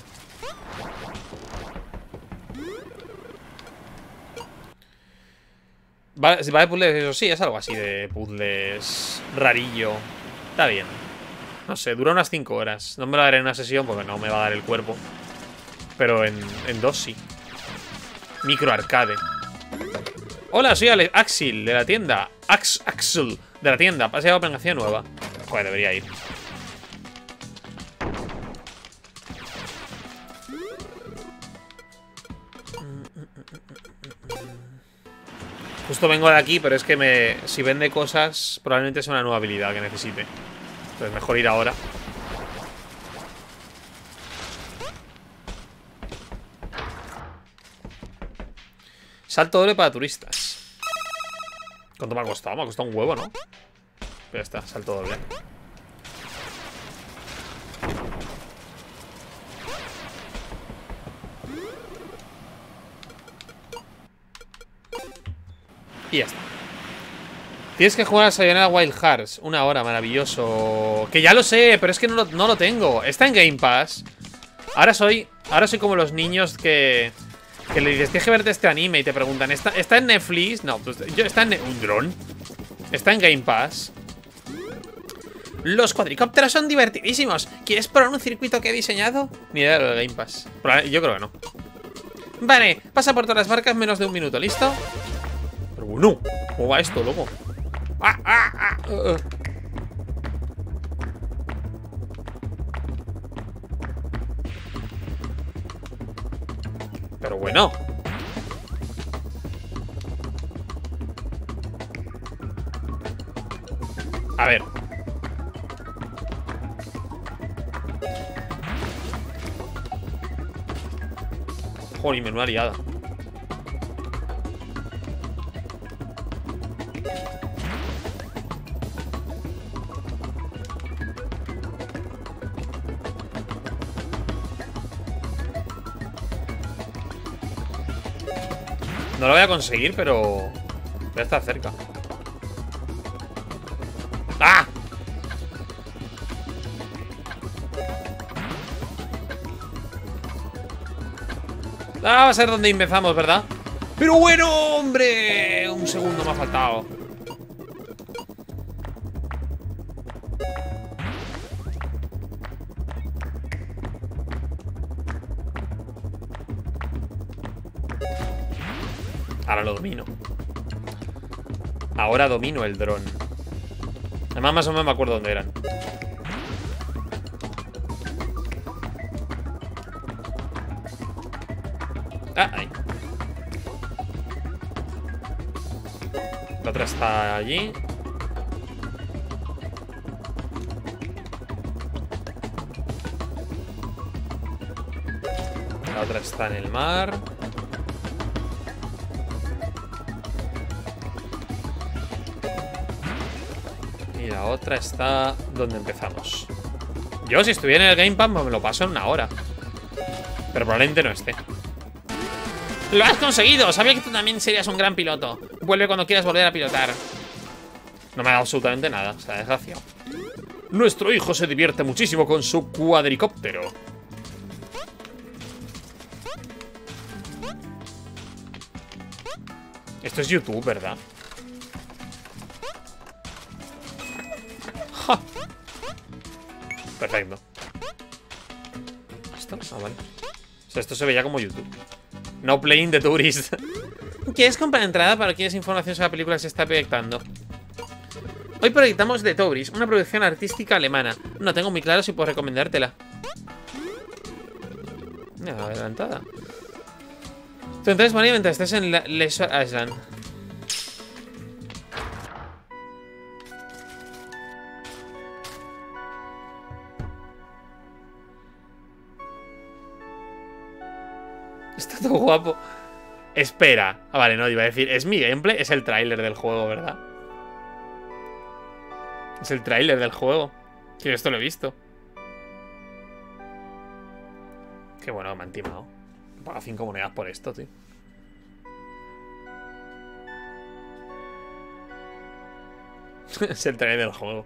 Va, de puzzles, eso sí, es algo así de puzzles rarillo. Está bien. No sé, dura unas 5 horas. No me lo daré en una sesión porque no me va a dar el cuerpo. Pero en, en dos sí. Micro arcade. Hola, soy Ale Axel de la tienda. Ax Axel de la tienda. Paseo a aplicación nueva. Joder, debería ir. Justo vengo de aquí, pero es que me si vende cosas, probablemente es una nueva habilidad que necesite. Entonces mejor ir ahora. Salto doble para turistas. ¿Cuánto me ha costado? Me ha costado un huevo, ¿no? Pero ya está, salto doble. Y ya está. Tienes que jugar a Sayonara Wild Hearts. Una hora, maravilloso. Que ya lo sé, pero es que no lo, tengo. Está en Game Pass. Ahora soy. Ahora soy como los niños que. Que le dices, tienes que verte este anime y te preguntan, ¿está, ¿está en Netflix? No, pues yo, está en... ¿Un dron? Está en Game Pass. Los cuadricópteros son divertidísimos. ¿Quieres probar un circuito que he diseñado? Ni idea de lo de Game Pass. Yo creo que no. Vale, pasa por todas las marcas menos de un minuto, ¿listo? Pero bueno, ¿cómo va esto, loco? ¡Ah, ah, ah! Uh, uh. Pero bueno. A ver. Joder, menuda liada. No lo voy a conseguir, pero... Voy a estar cerca. ¡Ah! Ah, va a ser donde empezamos, ¿verdad? Pero bueno, hombre Un segundo me ha faltado Lo domino. Ahora domino el dron. Además más o menos me acuerdo dónde eran. Ah, ahí. La otra está allí. La otra está en el mar otra está donde empezamos Yo si estuviera en el Gamepad me lo paso en una hora Pero probablemente no esté ¡Lo has conseguido! Sabía que tú también serías un gran piloto. Vuelve cuando quieras volver a pilotar. No me ha dado absolutamente nada. Está desgraciado. Nuestro hijo se divierte muchísimo con su cuadricóptero. Esto es YouTube, ¿verdad? Perfecto. ¿Esto? Ah, vale. O sea, esto se veía como YouTube. No playing the tourist. ¿Quieres comprar entrada para quieres información sobre la película que se está proyectando? Hoy proyectamos The Tourist, una producción artística alemana. No tengo muy claro si puedo recomendártela. adelantada. Entonces, bueno, mientras estés en Leisure Island. Está todo guapo. Espera. Ah, vale, no, iba a decir. Es mi gameplay, es el tráiler del juego, ¿verdad? Es el tráiler del juego. Que esto lo he visto. Qué bueno, me han timado. Paga 5 monedas por esto, tío. es el trailer del juego.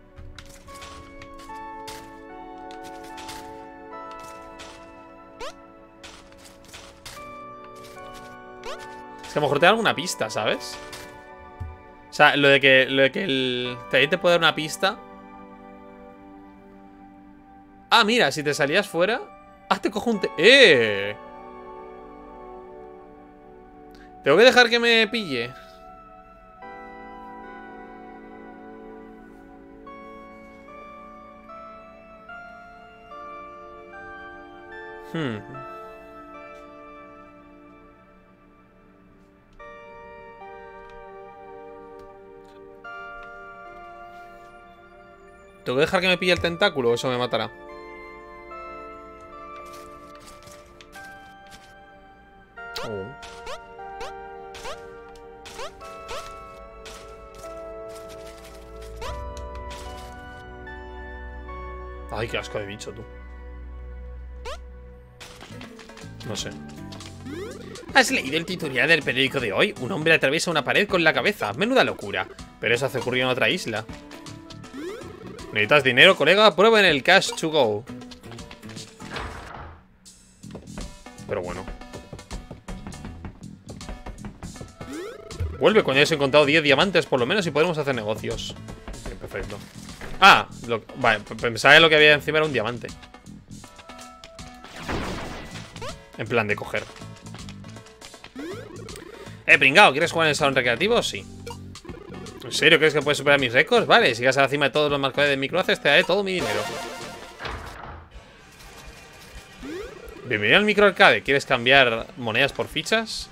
A lo mejor te da alguna pista, ¿sabes? O sea, lo de que, lo de que el te puede dar una pista. Ah, mira, si te salías fuera. Ah, te cojo un... ¡Eh! Tengo que dejar que me pille. Hmm. ¿Tengo que dejar que me pille el tentáculo o eso me matará? Oh. Ay, qué asco de bicho, tú. No sé. ¿Has leído el tutorial del periódico de hoy? Un hombre atraviesa una pared con la cabeza. Menuda locura. Pero eso hace ocurrir en otra isla. ¿Necesitas dinero, colega? Prueba en el cash to go. Pero bueno. Vuelve cuando hayas encontrado 10 diamantes por lo menos y podremos hacer negocios. perfecto. Ah, vale, pensaba que lo que había encima era un diamante. En plan de coger. Eh, pringao, ¿quieres jugar en el salón recreativo? Sí. ¿En serio crees que puedes superar mis récords? Vale, si vas a la cima de todos los marcadores de microhaces, te daré todo mi dinero. Bienvenido al microarcade. ¿Quieres cambiar monedas por fichas?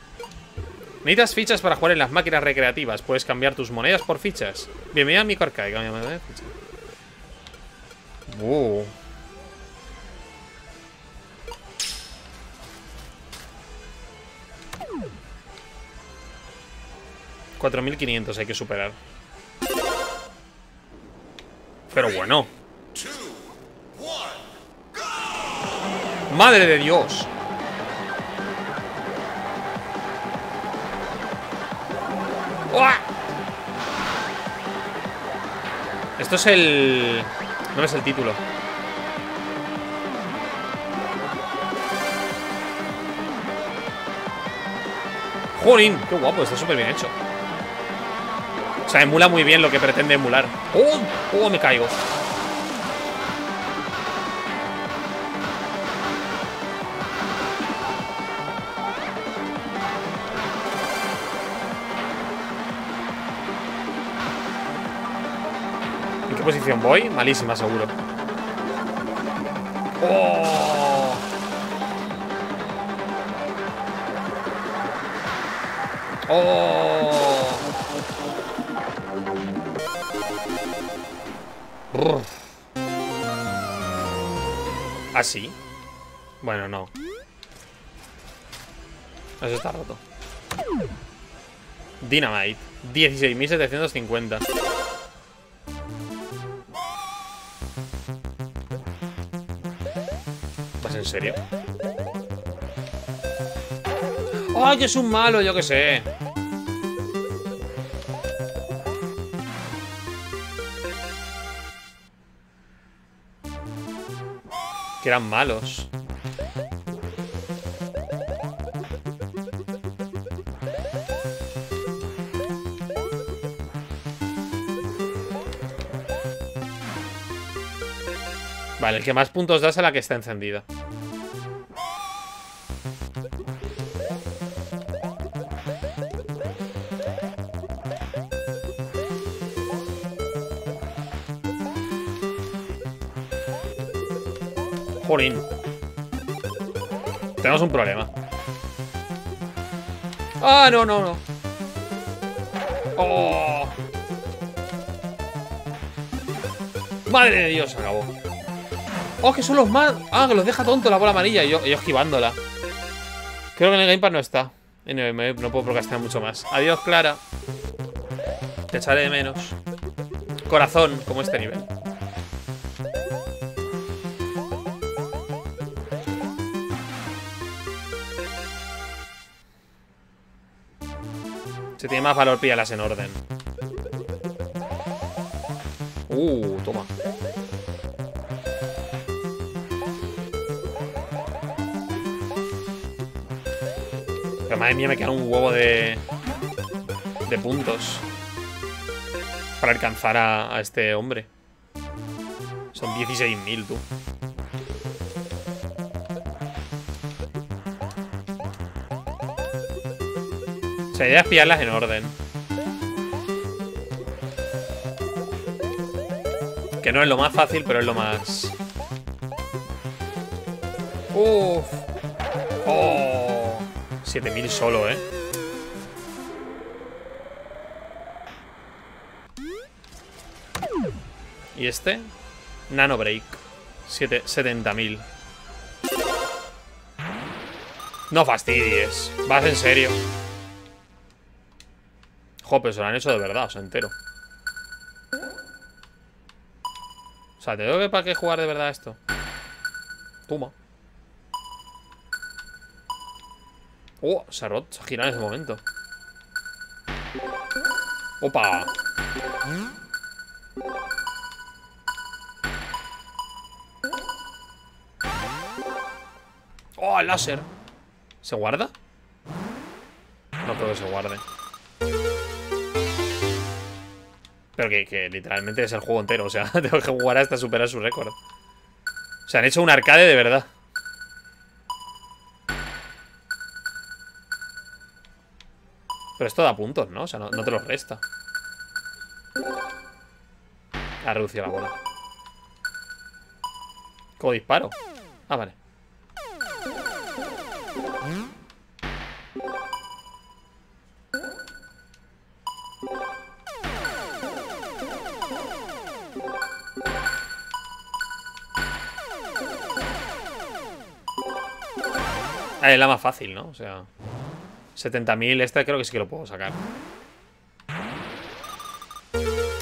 Necesitas fichas para jugar en las máquinas recreativas. Puedes cambiar tus monedas por fichas. Bienvenido al microarcade. Cambia moneda Uh. 4.500 hay que superar. Pero bueno. ¡Madre de Dios! Esto es el... No es el título. ¡Jolín! ¡Qué guapo! Está súper bien hecho. O sea, emula muy bien lo que pretende emular. ¡Oh! ¡Oh! Me caigo. ¿En qué posición voy? Malísima, seguro. ¡Oh! ¡Oh! ¿Ah, sí? Bueno, no. Eso está roto. Dynamite. 16.750. ¿Vas en serio? ¡Ay, que es un malo! Yo qué sé. Que eran malos. Vale, el que más puntos da es a la que está encendida. Tenemos un problema. Ah, no, no, no. Oh. Madre de Dios, acabó. Oh, que son los más. Ah, que los deja tonto la bola amarilla. Y yo, esquivándola. Creo que en el Gamepad no está. No, puedo procrastinar mucho más. Adiós, Clara. Te echaré de menos. Corazón, como este nivel. Más valor, píllalas en orden. Uh, toma. Pero madre mía, me queda un huevo de... De puntos. Para alcanzar a, a este hombre. Son 16.000, tú. O sea, idea pillarlas en orden. Que no es lo más fácil, pero es lo más... Uff. Oh. 7000 solo, ¿eh? ¿Y este? Nano Break. 70.000. No fastidies. Vas en serio. Jo, pero se lo han hecho de verdad, o sea, entero. O sea, ¿tengo que para qué jugar de verdad esto? Toma. Oh, se ha se ha girado en ese momento. ¡Opa! ¡Oh, el láser! ¿Se guarda? No creo que se guarde. Pero que, que literalmente es el juego entero. O sea, tengo que jugar hasta superar su récord. O sea, han hecho un arcade de verdad. Pero esto da puntos, ¿no? O sea, no, no te los resta. Ha reducido la bola. ¿Cómo disparo? Ah, vale. Es la más fácil, ¿no? O sea... 70.000, esta creo que sí que lo puedo sacar.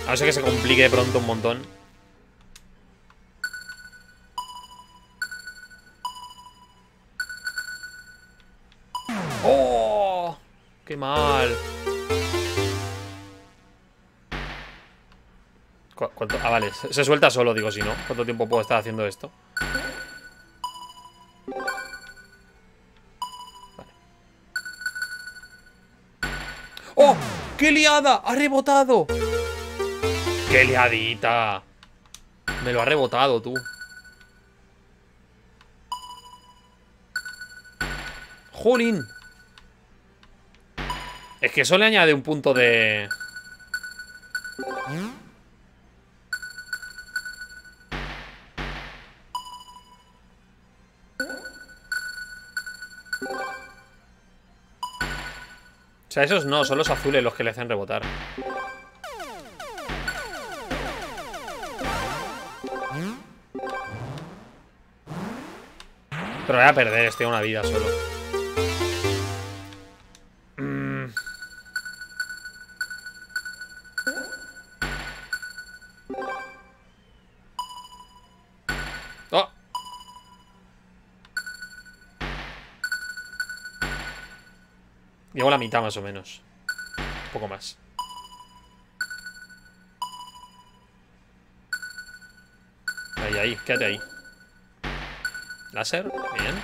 A no ser que se complique de pronto un montón. ¡Oh! ¡Qué mal! ¿Cu ¿Cuánto? Ah, vale. Se suelta solo, digo, si no. ¿Cuánto tiempo puedo estar haciendo esto? ¡Qué liada! ¡Ha rebotado! ¡Qué liadita! Me lo ha rebotado, tú. ¡Jolín! Es que eso le añade un punto de... O sea, esos no, son los azules los que le hacen rebotar. Pero voy a perder, estoy una vida solo. Llevo la mitad más o menos. Un poco más. Ahí, ahí, quédate ahí. Láser, bien.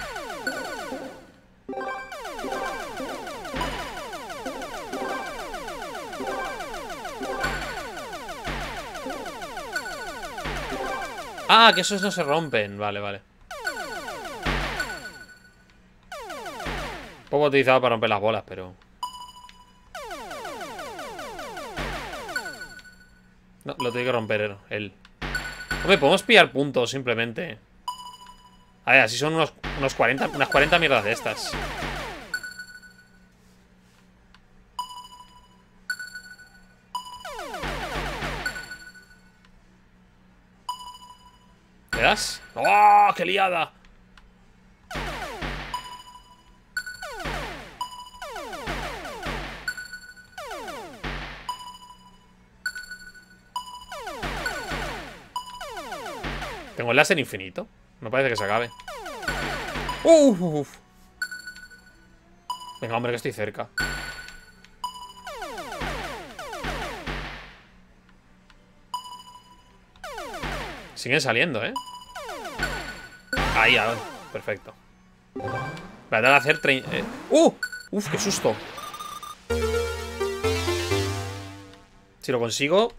Ah, que esos no se rompen. Vale, vale. Poco utilizado para romper las bolas, pero... No, lo tiene que romper él. Hombre, podemos pillar puntos simplemente. A ver, así son unos, unos 40, unas 40 mierdas de estas. ¿Le das? ¡Oh, qué liada! Tengo láser infinito. No parece que se acabe. Uf, Venga, hombre, que estoy cerca. Siguen saliendo, ¿eh? Ahí, a ver. Perfecto. Voy a dar a hacer... Eh. ¡Uh! ¡Uf, qué susto! Si lo consigo,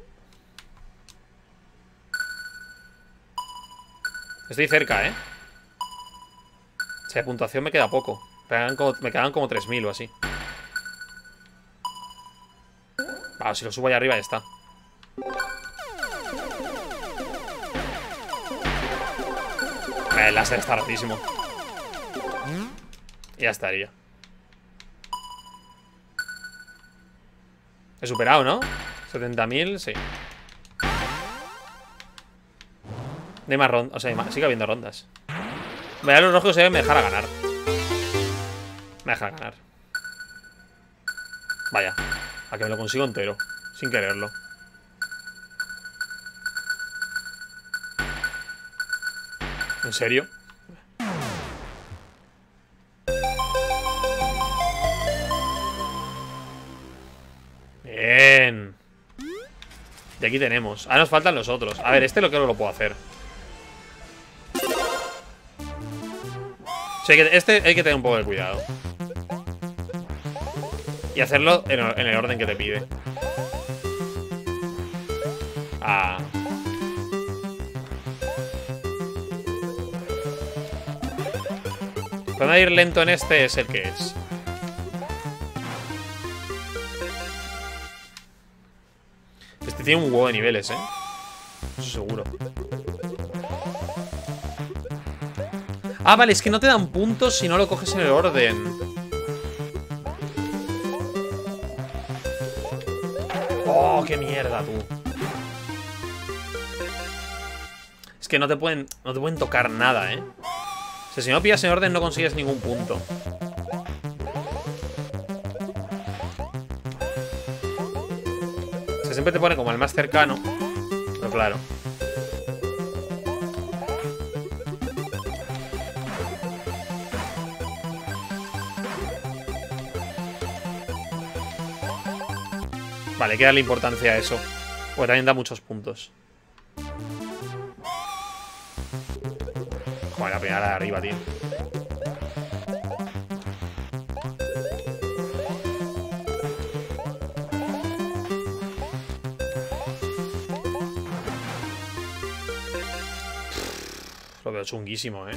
Estoy cerca, ¿eh? O sea, de puntuación me queda poco. Me quedan como, 3.000 o así. Vale, si lo subo allá arriba ya está. El láser está rotísimo. Y ya estaría. He superado, ¿no? 70.000, sí. No hay más rondas. O sea, sigue habiendo rondas. Vaya, los rojos se deben dejar a ganar. Me deja ganar. Vaya. A que me lo consigo entero. Sin quererlo. ¿En serio? Bien. Y aquí tenemos. Ahora nos faltan los otros. A ver, este lo que no lo puedo hacer. Sí, hay que, este hay que tener un poco de cuidado. Y hacerlo en, el orden que te pide. Ah. Cuando ir lento en este es el que es. Este tiene un huevo de niveles, ¿eh? Seguro. Ah, vale, es que no te dan puntos si no lo coges en el orden. Oh, qué mierda, tú. Es que no te pueden, no te pueden tocar nada, ¿eh? O sea, si no pillas en orden no consigues ningún punto. O sea, siempre te pone como el más cercano. Pero claro. Vale, hay que darle importancia a eso. Porque también da muchos puntos. Joder, la primera de arriba, tío. Lo veo chunguísimo, ¿eh?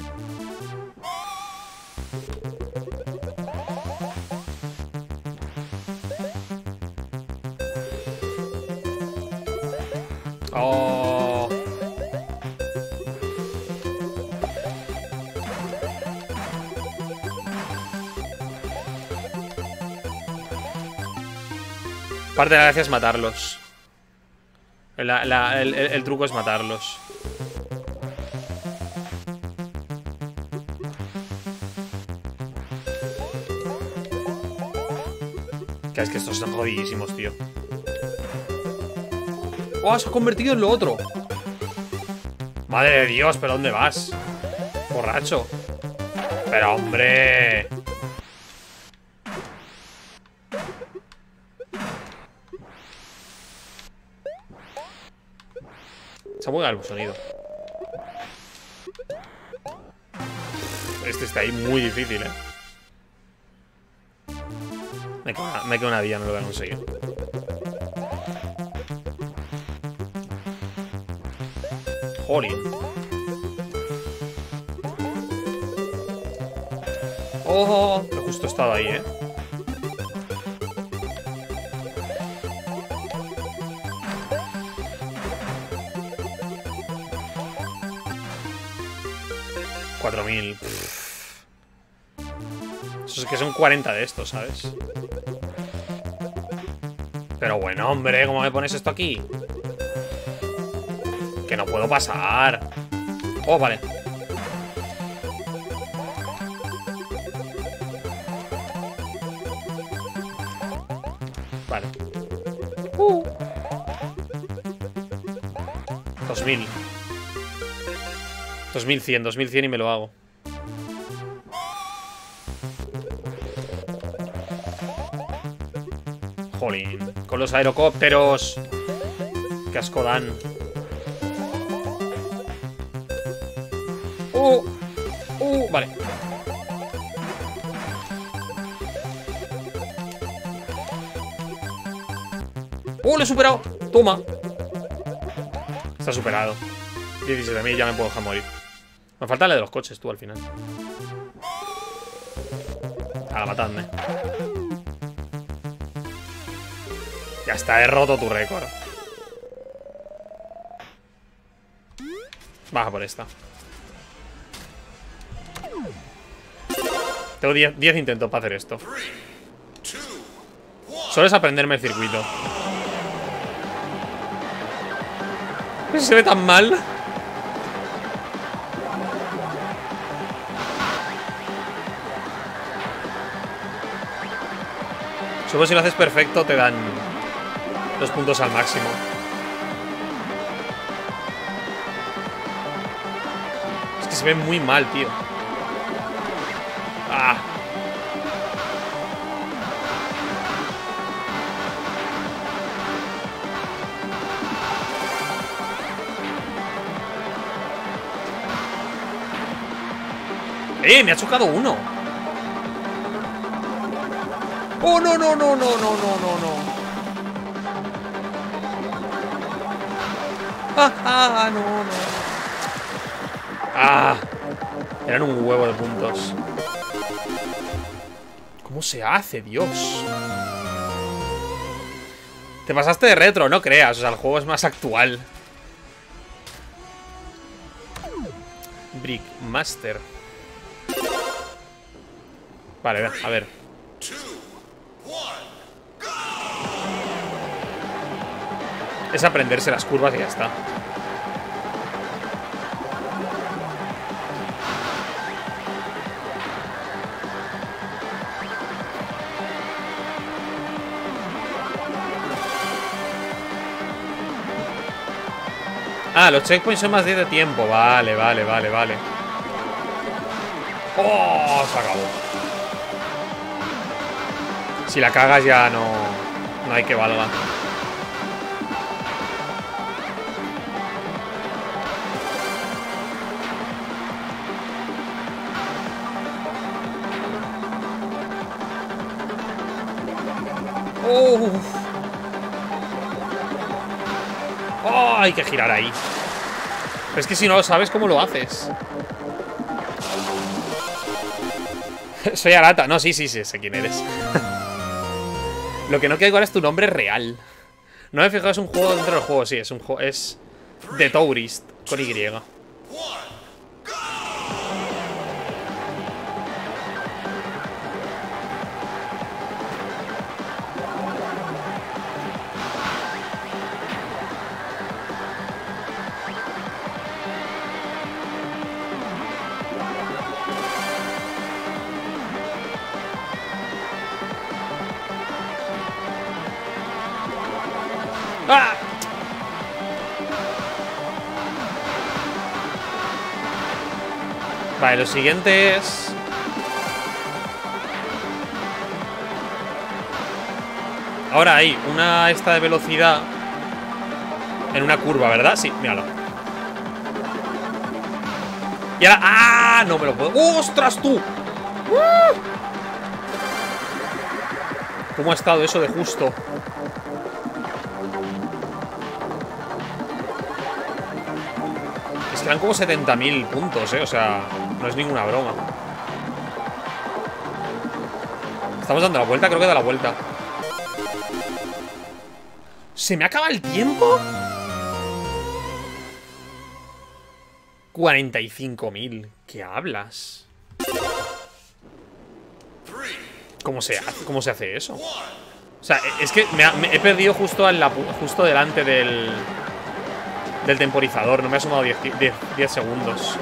Parte de la gracia es matarlos. La- la- el, el- el truco es matarlos. Que es que estos son jodidísimos, tío. ¡Oh, se ha convertido en lo otro! Madre de Dios, ¿pero dónde vas? Borracho. Pero, hombre... El sonido. Este está ahí muy difícil, ¿eh? Me queda una, me queda una vía, no lo voy a conseguir. Jolín. ¡Oh! Justo he estado ahí, ¿eh? Eso es que son 40 de estos, ¿sabes? Pero bueno, hombre, ¿cómo me pones esto aquí? Que no puedo pasar. Oh, vale. Vale. Uh. 2000. 2100, 2100 y me lo hago. Jolín. Con los aerocópteros. Qué asco dan. Uh. Uh, vale. ¡Uh, lo he superado! ¡Toma! Está superado. 17.000 ya me puedo dejar morir. Me falta la de los coches, tú, al final. A matadme. Ya está, he roto tu récord. Baja por esta. Tengo 10 10 intentos para hacer esto. Solo es aprenderme el circuito. Se ve tan mal. Si lo haces perfecto te dan los puntos al máximo. Es que se ve muy mal, tío. Ah. ¡Eh! Me ha chocado uno. ¡Oh, no, no, no, no, no, no, no, no! ¡Ah, ah, no, no! ¡Ah! Eran un huevo de puntos. ¿Cómo se hace, Dios? Te pasaste de retro, no creas. O sea, el juego es más actual. Brick Master. Vale, a ver. Es aprenderse las curvas y ya está. Ah, los checkpoints son más 10 de tiempo. Vale, vale, vale, vale. ¡Oh! Se acabó. Si la cagas ya no, no hay que valga. Hay que girar ahí. es que si no lo sabes, ¿cómo lo haces? Soy Arata. No, sí, sí, sí, sé quién eres. lo que no queda igual es tu nombre real. No me he fijado, es un juego dentro del juego, sí, es un juego. Es. The Tourist, con Y. lo siguiente es... Ahora hay una esta de velocidad En una curva, ¿verdad? Sí, míralo Y ahora... ¡Ah! No me lo puedo... ¡Ostras, tú! ¿Cómo ha estado eso de justo? serán como 70.000 puntos, ¿eh? O sea, no es ninguna broma. Estamos dando la vuelta, creo que da la vuelta. ¿Se me acaba el tiempo? 45.000. ¿Qué hablas? ¿Cómo se, hace, ¿Cómo se hace eso? O sea, es que me, he perdido justo, justo delante del del temporizador. No me ha sumado 10, 10, segundos.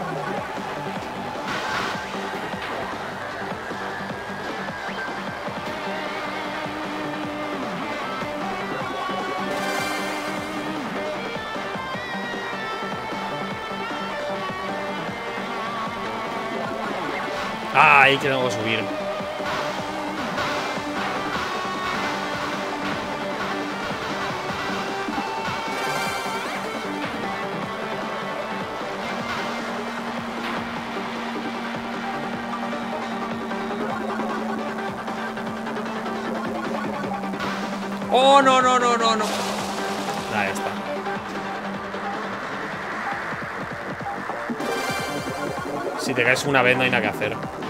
Ahí que tengo que subir. Oh, no, no, no, no, no. Ahí está. Si te caes una vez no hay nada que hacer.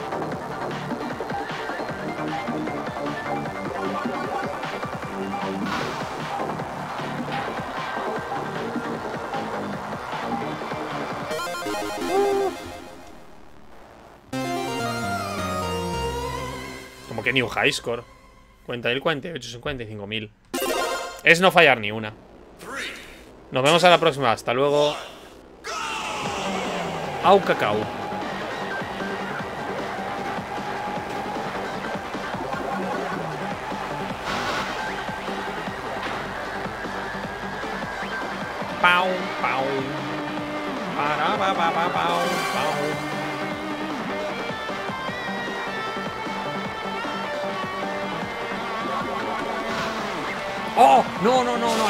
New High Score. 40.000, 48, 55.000. Es no fallar ni una. Nos vemos a la próxima. Hasta luego. Au cacao.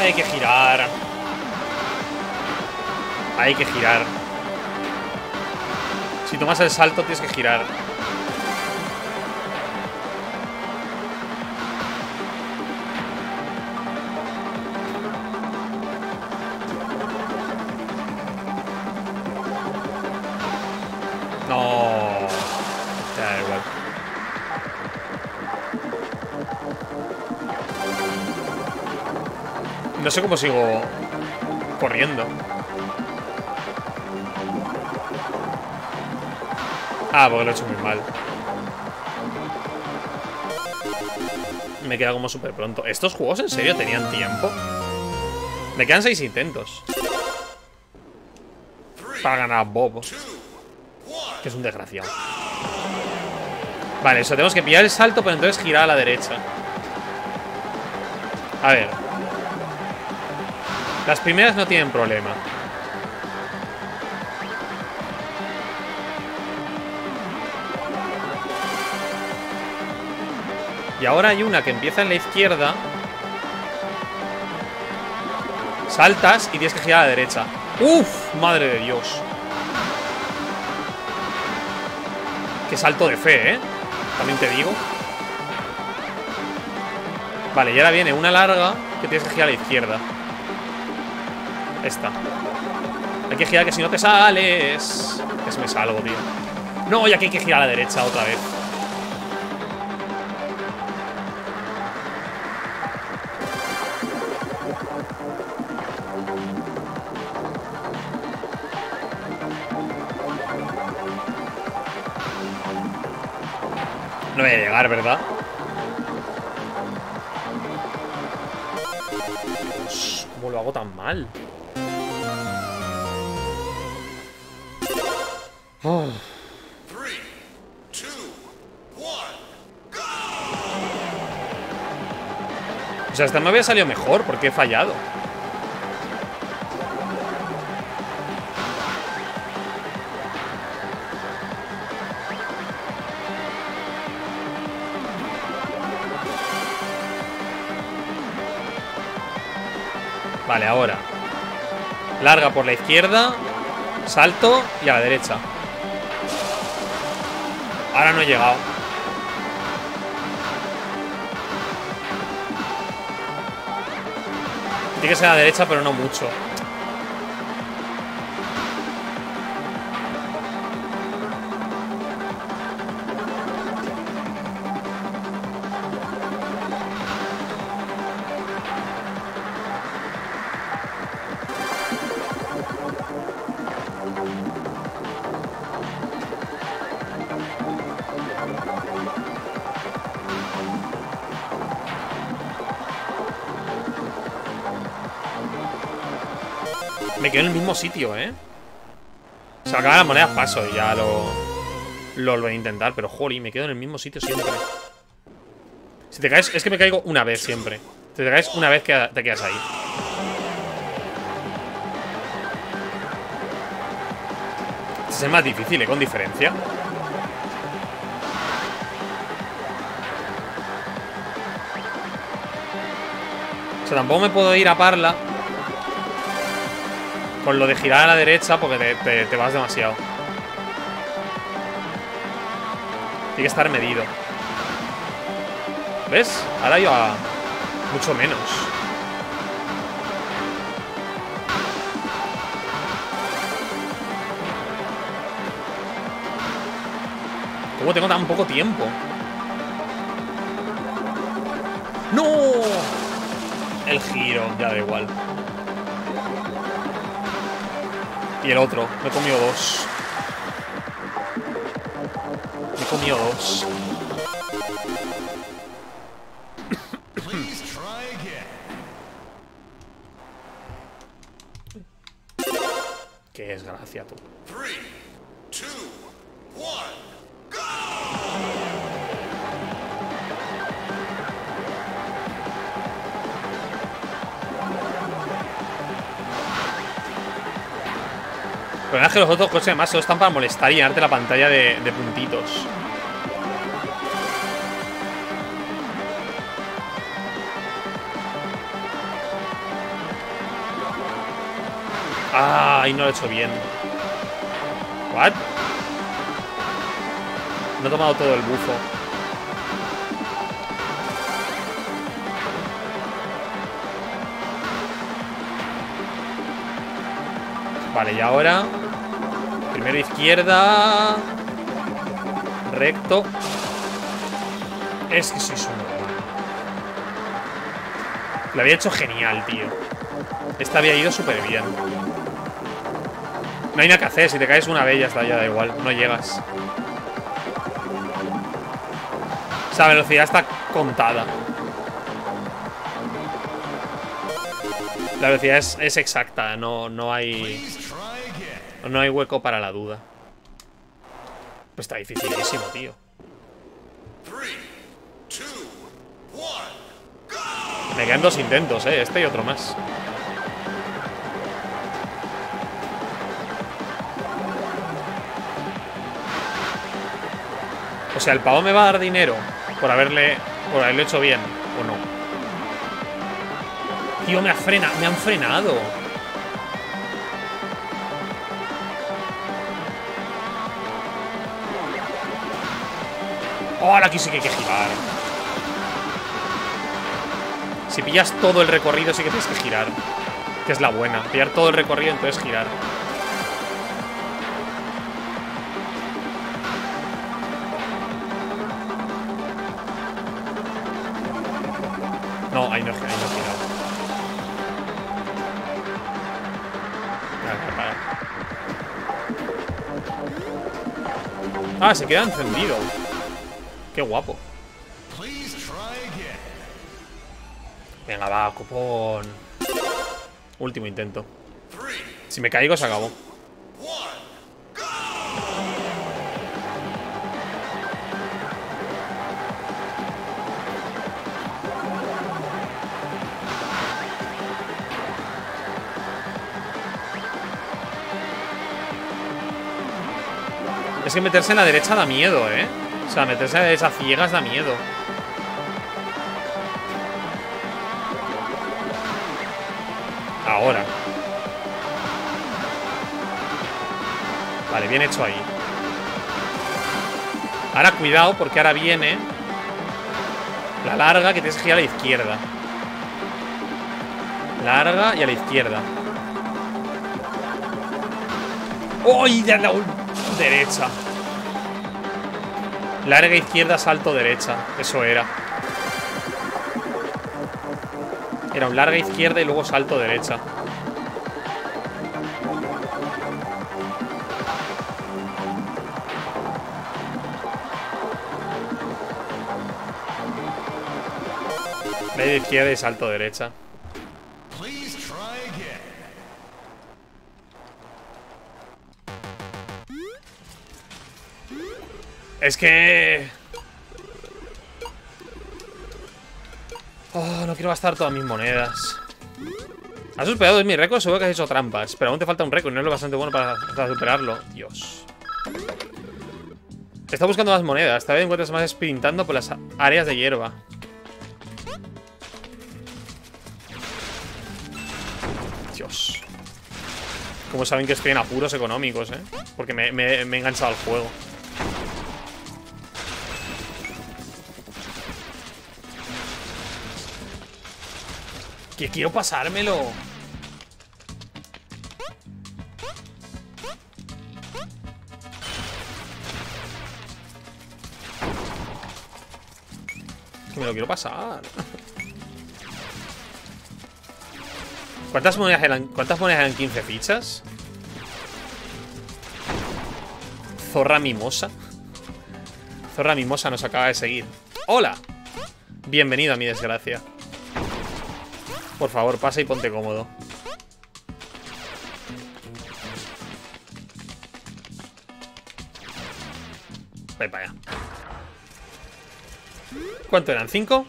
Hay que girar. Hay que girar. Si tomas el salto tienes que girar. Sé cómo sigo corriendo. Ah, porque lo he hecho muy mal. Me queda como súper pronto. ¿Estos juegos en serio tenían tiempo? Me quedan seis intentos. Para ganar a Bob. Que es un desgraciado. Vale, eso tenemos que pillar el salto, pero entonces girar a la derecha. A ver. Las primeras no tienen problema. Y ahora hay una que empieza en la izquierda. Saltas y tienes que girar a la derecha. ¡Uf! Madre de Dios. Qué salto de fe, ¿eh? También te digo. Vale, y ahora viene una larga que tienes que girar a la izquierda. Esta. Hay que girar que si no te sales. Que me salgo, tío. No, y aquí hay que girar a la derecha otra vez. No voy a llegar, ¿verdad? ¿cómo lo hago tan mal? Oh. O sea, esta me había salido mejor porque he fallado. Vale, ahora. Larga por la izquierda. Salto y a la derecha. Ahora no he llegado. Tiene que ser a la derecha, pero no mucho. Sitio, ¿eh? Se acaban las monedas, paso y ya lo... Lo voy a intentar, pero jolly, me quedo en el mismo sitio siempre. Si te caes, es que me caigo una vez siempre. Si te caes una vez, que te quedas ahí. Este es más difícil, ¿eh? Con diferencia. O sea, tampoco me puedo ir a parla con lo de girar a la derecha porque te, vas demasiado. Tiene que estar medido. ¿Ves? Ahora iba mucho menos. ¿Cómo tengo tan poco tiempo? ¡No! El giro, ya da igual. Y el otro, me he comido dos. Me he comido dos. Los otros coches además solo están para molestar y llenarte la pantalla de, puntitos. Ah, y no lo he hecho bien. ¿What? No he tomado todo el bufo. Vale, y ahora Primero izquierda recto. Es que soy un Lo había hecho genial, tío. Esta había ido súper bien. No hay nada que hacer. Si te caes una vez ya está, ya da igual. No llegas. O la velocidad está contada. La velocidad es, es exacta. No, no hay... No hay hueco para la duda. Pues está dificilísimo, tío. Me quedan dos intentos, eh. Este y otro más. O sea, el pavo me va a dar dinero por haberle. por haberlo hecho bien, o no. Tío, me ha frena, me han frenado. Ahora aquí sí que hay que girar. Si pillas todo el recorrido sí que tienes que girar. Que es la buena. Pillar todo el recorrido, entonces girar. No, ahí no, ahí no he girado. Vale. Ah, se queda encendido. Qué guapo. Venga, va, cupón. Último intento. Si me caigo, se acabó. Es que meterse en la derecha da miedo, ¿eh? O sea, meterse la derecha ciegas da miedo. Ahora. Vale, bien hecho ahí. Ahora cuidado, porque ahora viene la larga que tienes que girar a la izquierda. Larga y a la izquierda. ¡Uy! Ya la derecha. Larga izquierda, salto derecha. Eso era. Era un larga izquierda y luego salto derecha. Media izquierda y salto derecha. Es que... Oh, no quiero gastar todas mis monedas. Has superado mi récord, seguro que has hecho trampas. Pero aún te falta un récord, no es lo bastante bueno para, superarlo. Dios. Está buscando más monedas. Esta vez encuentras más sprintando por las áreas de hierba. Dios. Como saben que estoy en apuros económicos, eh? Porque me- me he enganchado al juego. Que quiero pasármelo. Que me lo quiero pasar. ¿Cuántas monedas eran? ¿Cuántas monedas eran 15 fichas? Zorra mimosa. Zorra mimosa nos acaba de seguir. ¡Hola! Bienvenido a mi desgracia. Por favor, pasa y ponte cómodo. Ve para allá. ¿Cuánto eran? ¿Cinco?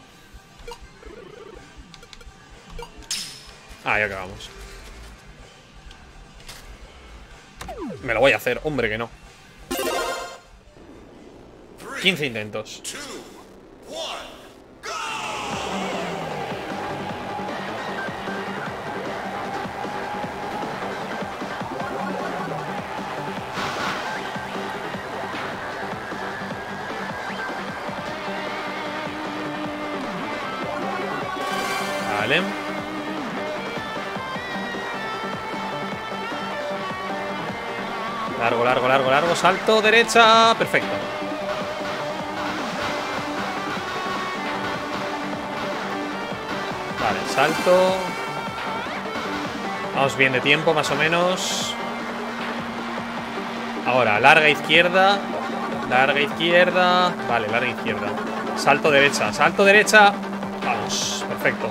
Ah, ya acabamos. Me lo voy a hacer, hombre que no. 15 intentos. Largo, largo, largo, largo. Salto, derecha. Perfecto. Vale, salto. Vamos bien de tiempo, más o menos. Ahora, larga izquierda. Larga izquierda. Vale, larga izquierda. Salto derecha, salto derecha. Vamos, perfecto.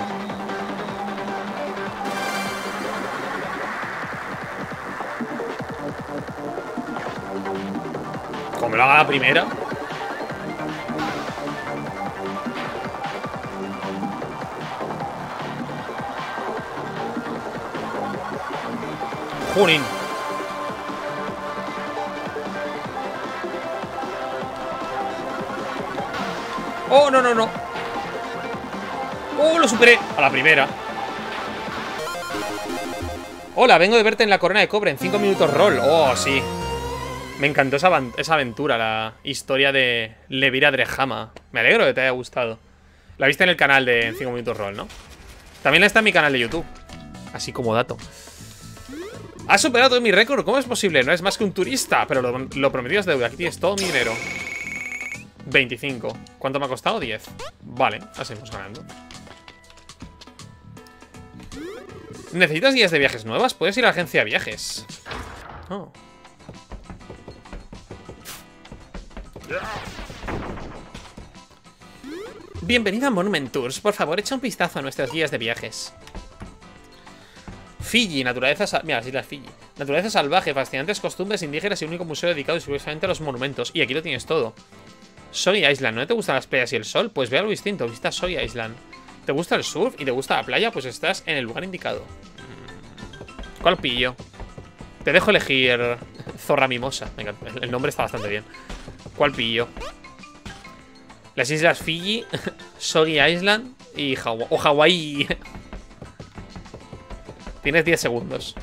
Lo la primera. Junin. Oh, no, no, no. Oh, lo superé. A la primera. Hola, vengo de verte en la corona de cobre en 5 minutos roll. Oh, sí. Me encantó esa, aventura, la historia de Levira Drehama. Me alegro que te haya gustado. La viste en el canal de 5 minutos roll, ¿no? También está en mi canal de YouTube. Así como dato. Has superado mi récord. ¿Cómo es posible? No es más que un turista. Pero lo, prometido es deuda. Aquí tienes todo mi dinero. 25. ¿Cuánto me ha costado? 10. Vale, así seguimos ganando. ¿Necesitas guías de viajes nuevas? Puedes ir a la agencia de viajes. Oh. Bienvenido a Monument Tours. Por favor, echa un vistazo a nuestras guías de viajes. Fiji, naturaleza... Mira, Fiji. Naturaleza salvaje, fascinantes costumbres indígenas y único museo dedicado exclusivamente a los monumentos. Y aquí lo tienes todo. Soy Island, ¿no te gustan las playas y el sol? Pues ve algo distinto, visita Soy Island. ¿Te gusta el surf y te gusta la playa? Pues estás en el lugar indicado. ¿Cuál pillo? Te dejo elegir Zorra Mimosa. Venga, el nombre está bastante bien. ¿Cuál pillo? Las islas Fiji, Soggy Island y Hawaii. O Hawaii. Tienes 10 segundos.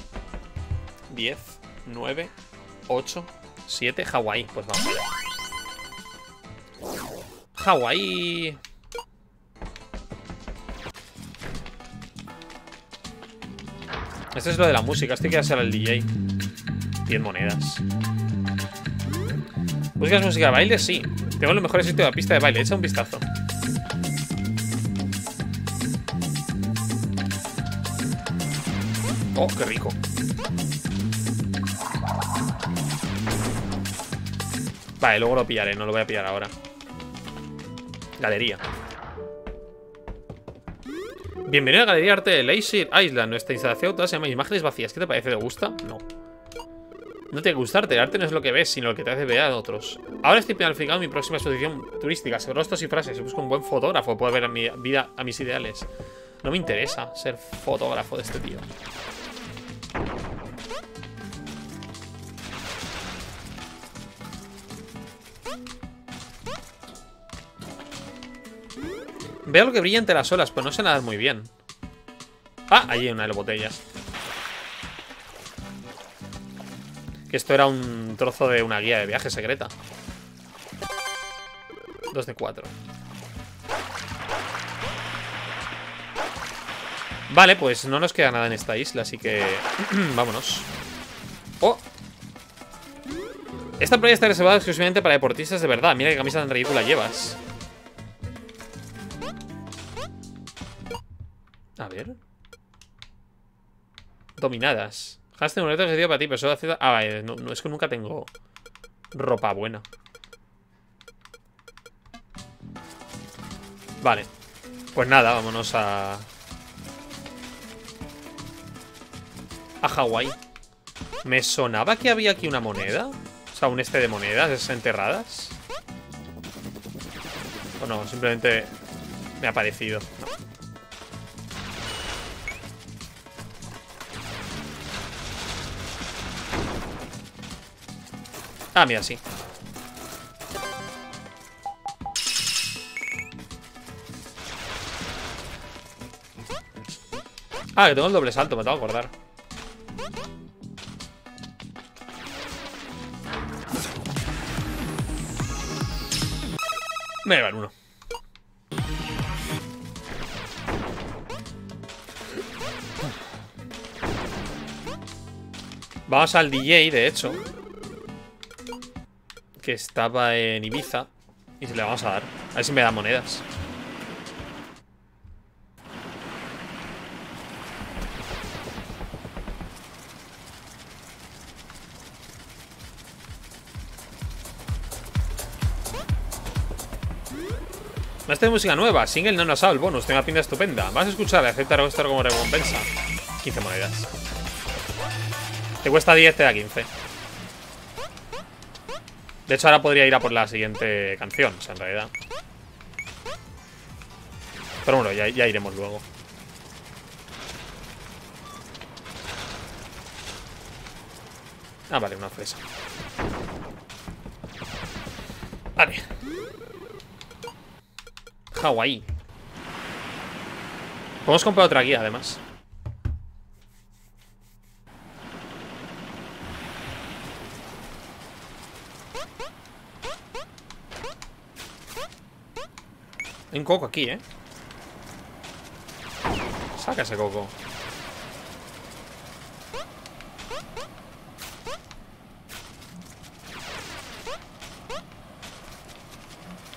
10, 9, 8, 7, Hawaii. Pues vamos allá. Hawaii. Esto es lo de la música. Este que ser el DJ. 10 monedas. ¿Buscas música de baile? Sí. Tengo los mejores sitios de la pista de baile. Echa un vistazo. Oh, qué rico. Vale, luego lo pillaré. No lo voy a pillar ahora. Galería. Bienvenido a la Galería Arte de Lazy Island. Nuestra instalación toda se llama Imágenes Vacías. ¿Qué te parece? ¿Te gusta? No. No tiene que gustarte. El arte no es lo que ves, sino lo que te hace ver a otros. Ahora estoy planificando mi próxima exposición turística sobre rostros y frases. Busco un buen fotógrafo para ver a mi vida, a mis ideales. No me interesa ser fotógrafo de este tío. Veo lo que brilla entre las olas, pero no sé nadar muy bien. Ah, ahí hay una de las botellas. Que esto era un trozo de una guía de viaje secreta. Dos de cuatro. Vale, pues no nos queda nada en esta isla, así que... Vámonos. ¡Oh! Esta playa está reservada exclusivamente para deportistas de verdad. Mira qué camisa tan ridícula llevas. A ver. Dominadas. Hashtag un reto que para ti, pero solo hace... Ah, vale, no, no, es que nunca tengo ropa buena. Vale. Pues nada, vámonos a... A Hawái. Me sonaba que había aquí una moneda. O sea, un este de monedas enterradas. O no, simplemente me ha parecido. No. Ah, mira, sí. Ah, que tengo el doble salto, me tengo que acordar. Me llevan uno. Vamos al DJ, de hecho estaba en Ibiza. Y se le vamos a dar. A ver si me da monedas. Más de música nueva, single no nos ha el bonus, tenga pinta estupenda. Vas a escuchar, aceptar esto como recompensa. 15 monedas. Te cuesta 10, te da 15. De hecho, ahora podría ir a por la siguiente canción, o sea, en realidad. Pero bueno, ya, iremos luego. Ah, vale, una fresa. Vale. Hawái. Podemos comprar otra guía, además. Hay un coco aquí, ¿eh? Saca ese coco.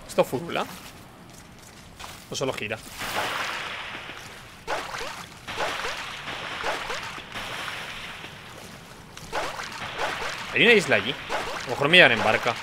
¿Esto furula? ¿O solo gira? Hay una isla allí. A lo mejor me llevan en barca.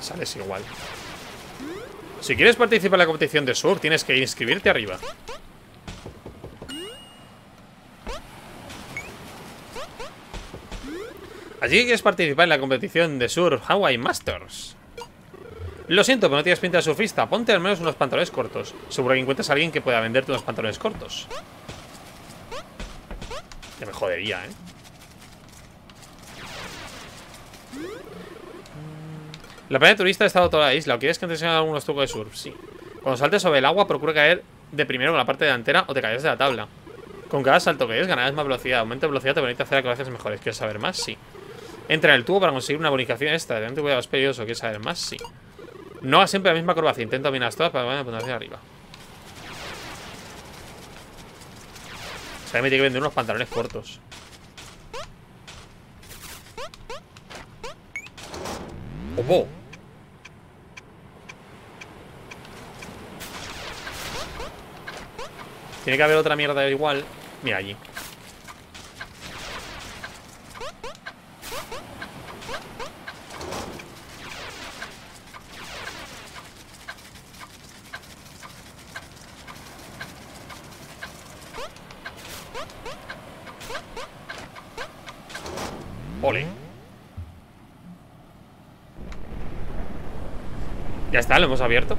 Sales igual. Si quieres participar en la competición de surf, tienes que inscribirte arriba. Allí quieres participar en la competición de surf Hawaii Masters. Lo siento, pero no tienes pinta de surfista. Ponte al menos unos pantalones cortos. Seguro que encuentras a alguien que pueda venderte unos pantalones cortos. Ya me jodería, ¿eh? La playa turista ha estado toda la isla. ¿O quieres que te enseñe algunos trucos de surf? Sí. Cuando saltes sobre el agua, procura caer de primero con la parte delantera o te caes de la tabla. Con cada salto que des, ganarás más velocidad. Aumenta velocidad te permite hacer acrobacias mejores. ¿Quieres saber más? Sí. Entra en el tubo para conseguir una bonificación extra. Realmente cuidados peligroso. ¿Quieres saber más? Sí. No hagas siempre la misma acrobacia. Intenta dominar todas para poner puntuación arriba. O sea, me tiene que vender unos pantalones cortos. ¡Opo! Tiene que haber otra mierda igual. Mira allí. Ya está, lo hemos abierto.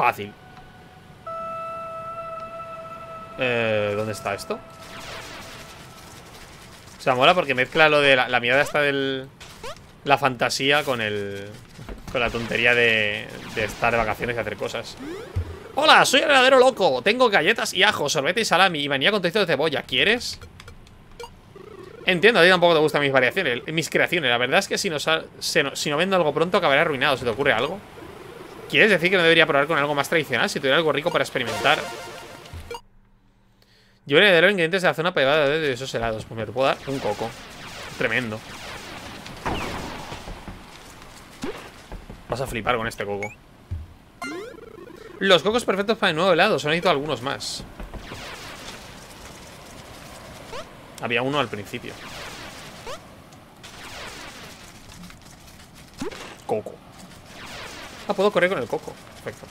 Fácil. Eh, ¿Dónde está esto? O sea, mola porque mezcla lo de la, la mirada esta del... La fantasía con el... Con la tontería de, estar de vacaciones y hacer cosas. Hola, soy el heladero loco. Tengo galletas y ajo, sorbete y salami y venía con trocitos de cebolla. ¿Quieres? Entiendo, a ti tampoco te gustan mis variaciones, mis creaciones. La verdad es que si no, si no vendo algo pronto acabaré arruinado. ¿Se te ocurre algo? ¿Quieres decir que no debería probar con algo más tradicional? Si tuviera algo rico para experimentar. Yo voy a los ingredientes de la zona pegada de esos helados. Pues me puedo dar un coco. Tremendo. Vas a flipar con este coco. Los cocos perfectos para el nuevo helado. Solo necesito algunos más. Había uno al principio. Coco. Ah, puedo correr con el coco. Perfecto.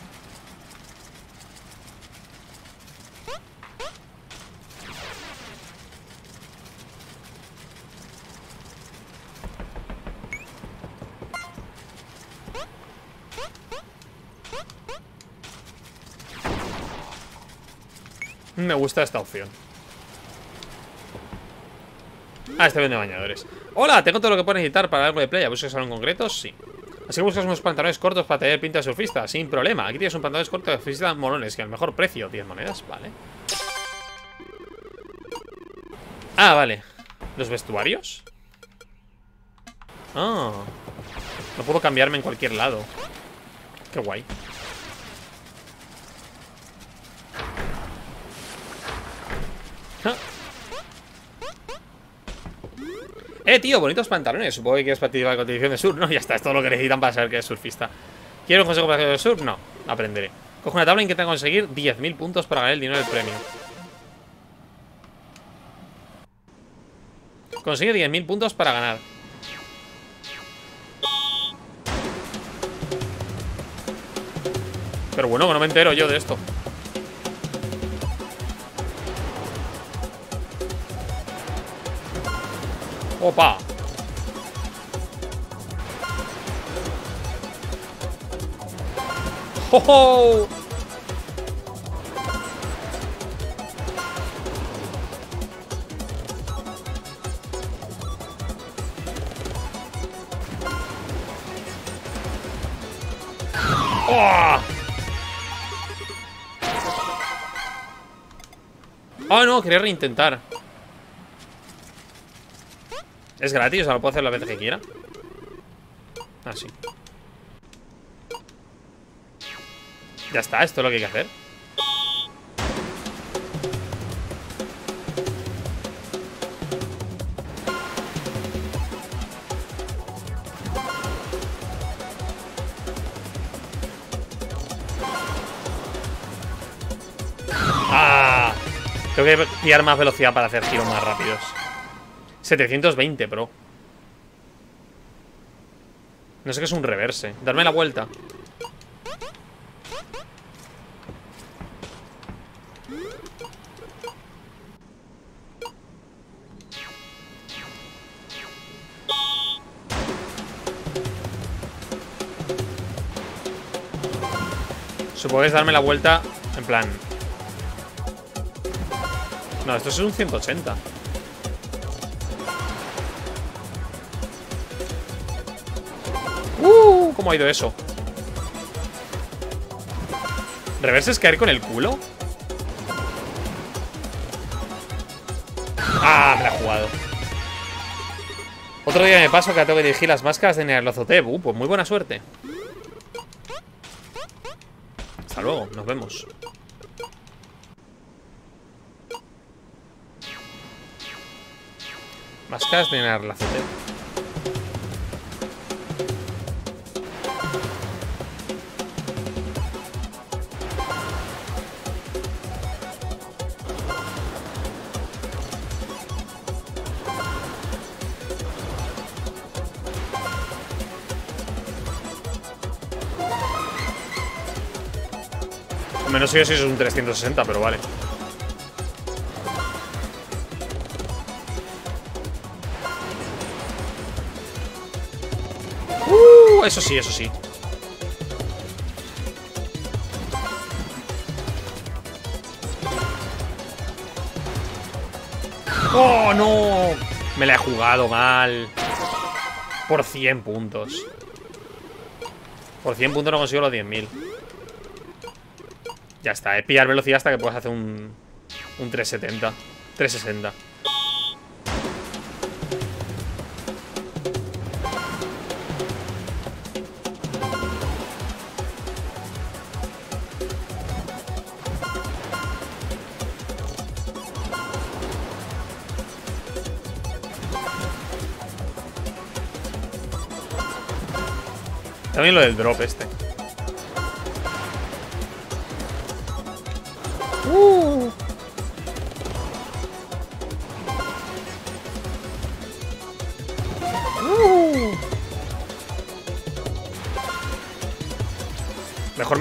Me gusta esta opción. Ah, este vende bañadores. Hola, tengo todo lo que puedo necesitar para algo de playa. ¿Buscas algo en concreto? Sí. Así que buscas unos pantalones cortos para tener pinta de surfista. Sin problema. Aquí tienes un pantalón corto de surfista molones, que al mejor precio. 10 monedas, vale. Ah, vale. ¿Los vestuarios? Ah. No puedo cambiarme en cualquier lado. Qué guay. Eh, tío, bonitos pantalones. Supongo que quieres participar en la competición de surf. No, ya está, es todo lo que necesitan para saber que es surfista. ¿Quiero un consejo para hacer surf? No, aprenderé. Coge una tabla e intenta conseguir 10.000 puntos para ganar el dinero del premio. Consigue 10.000 puntos para ganar. Pero bueno, no me entero yo de esto. Opa. ¡Oh! oh! ¡Oh! No, quería reintentar. Es gratis, o sea, lo puedo hacer la vez que quiera. Ah, sí. Ya está, esto es lo que hay que hacer. ¡Ah! Tengo que pillar más velocidad para hacer giros más rápidos. 720, bro. No sé qué es un reverse. Darme la vuelta. Supongo que es darme la vuelta en plan... No, esto es un 180. ¿Cómo ha ido eso? ¿Reverse es caer con el culo? ¡Ah! Me he jugado. Otro día me paso que tengo que dirigir las máscaras de Nerlozotep. Uh, pues muy buena suerte. Hasta luego, nos vemos. Máscaras de Nerlozotep. Sé si es un 360, pero vale. Uh, eso sí, eso sí. ¡Oh, no! Me la he jugado mal. Por 100 puntos. Por 100 puntos no consigo los 10.000. Ya está, es pillar velocidad hasta que puedas hacer un, un 370. 360. También lo del drop este.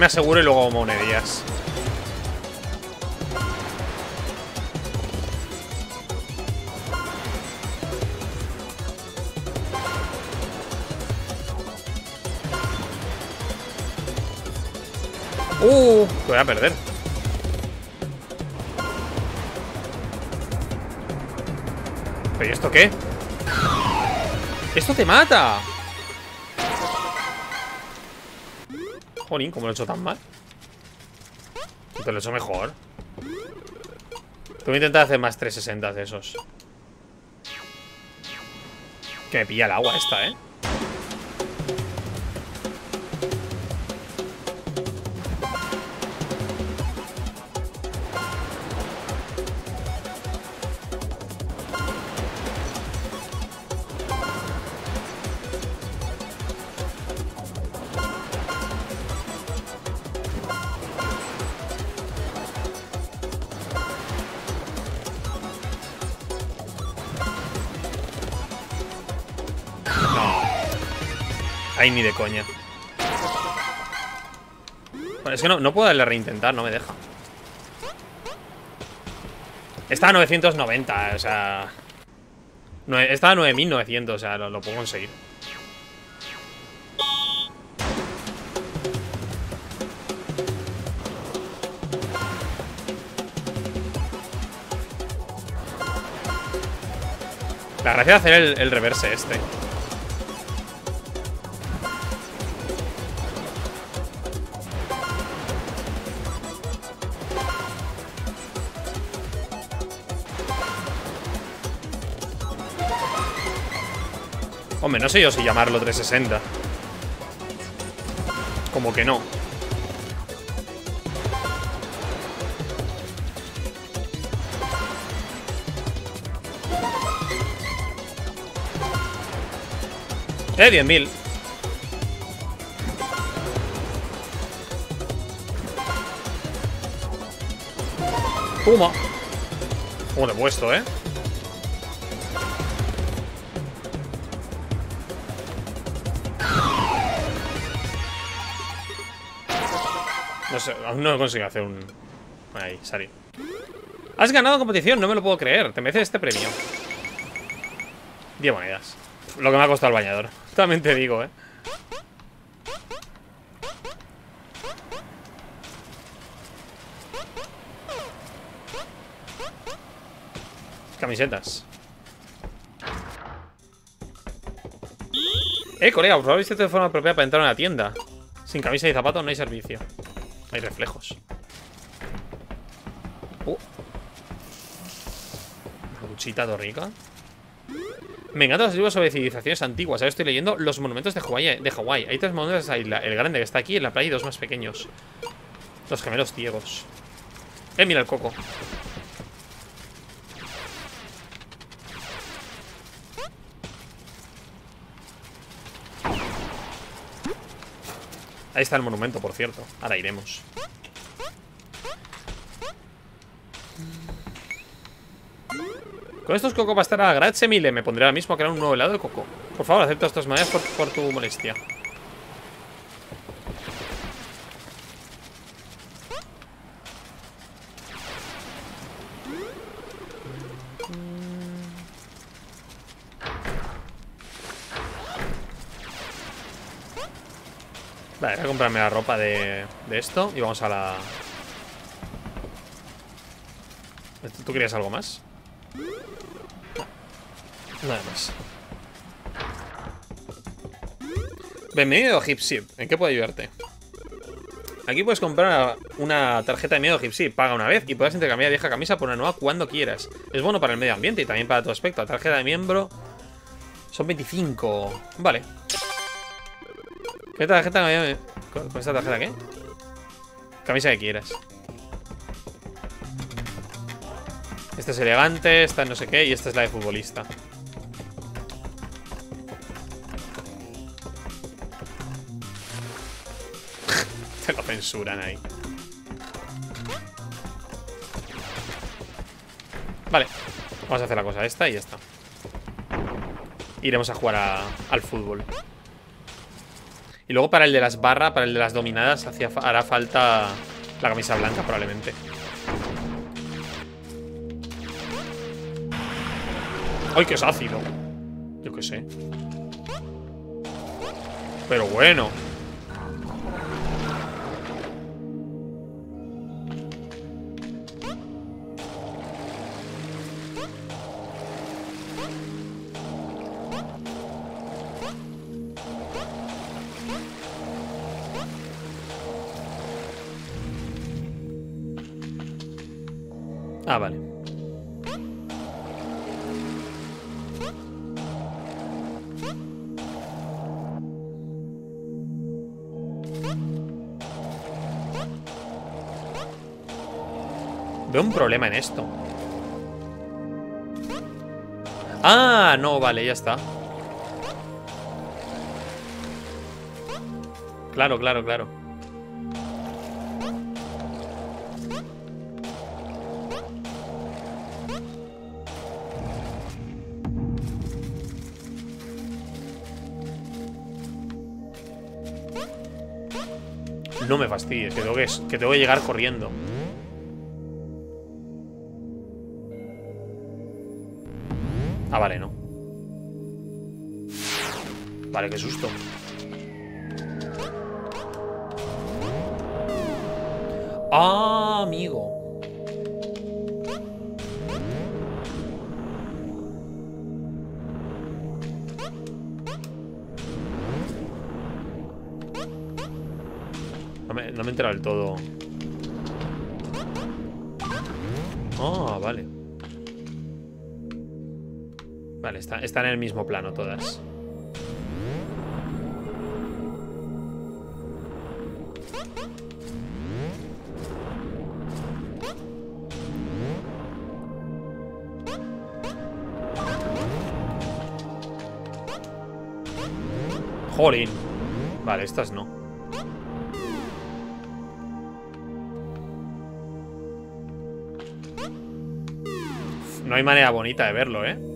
Aseguro y luego monedillas. Uh, voy a perder. ¿Pero esto qué? ¡Esto te mata! Jolín, ¿cómo lo he hecho tan mal? Te lo he hecho mejor que intentar hacer más 360 de esos Que me pilla el agua esta, ¿eh? Ni de coña. Bueno, es que no, no puedo darle a reintentar, no me deja. Está a 990, o sea... nue- Está a 9900, o sea, lo, lo puedo conseguir. La gracia de hacer el reverse este. Hombre, no sé yo si llamarlo 360. Como que no. Eh, 10.000. Puma. ¿Cómo te he puesto, eh? No aún no he conseguido hacer un... Ahí, salir. Has ganado competición, no me lo puedo creer. Te mereces este premio. 10 monedas. Lo que me ha costado el bañador. También te digo, eh. Camisetas. Eh, colega, por favor, de forma apropiada para entrar a una tienda. Sin camisa y zapatos no hay servicio. Hay reflejos. Uh. Una duchita todo rica. Me encantan los libros sobre civilizaciones antiguas. Ahora estoy leyendo los monumentos de Hawái. De Hawái. Hay tres monumentos de isla. El grande que está aquí en la playa y dos más pequeños. Los gemelos ciegos. Eh, mira el coco. Ahí está el monumento, por cierto. Ahora iremos. Con estos coco pastará grazie mille. Me pondré ahora mismo a crear un nuevo helado de coco. Por favor, acepta estas maneras por tu molestia. Voy a comprarme la ropa de, de esto y vamos a la... ¿Tú querías algo más? Nada más. Bienvenido a Hipsip. ¿En qué puedo ayudarte? Aquí puedes comprar una tarjeta de miedo Hipsip. Paga una vez y puedes intercambiar vieja camisa por una nueva cuando quieras. Es bueno para el medio ambiente y también para tu aspecto. La tarjeta de miembro son 25. Vale. ¿Qué tarjeta me ¿Con esta tarjeta qué? Camisa que quieras. Esta es elegante, esta no sé qué y esta es la de futbolista. Te lo censuran ahí. Vale, vamos a hacer la cosa esta y ya está. Iremos a jugar al fútbol. Y luego para el de las barras, para el de las dominadas, hará falta la camisa blanca probablemente. ¡Ay, que es ácido! Yo qué sé. Pero bueno. Problema en esto. Ah, no, vale, ya está. Claro, claro, claro. No me fastidies, que tengo que, que tengo que llegar corriendo. Ah, vale, no. Vale, qué susto. Ah, amigo. No me, no me he enterado del todo. Vale, está, están en el mismo plano todas. Jolín. Vale, estas no. No hay manera bonita de verlo, ¿eh?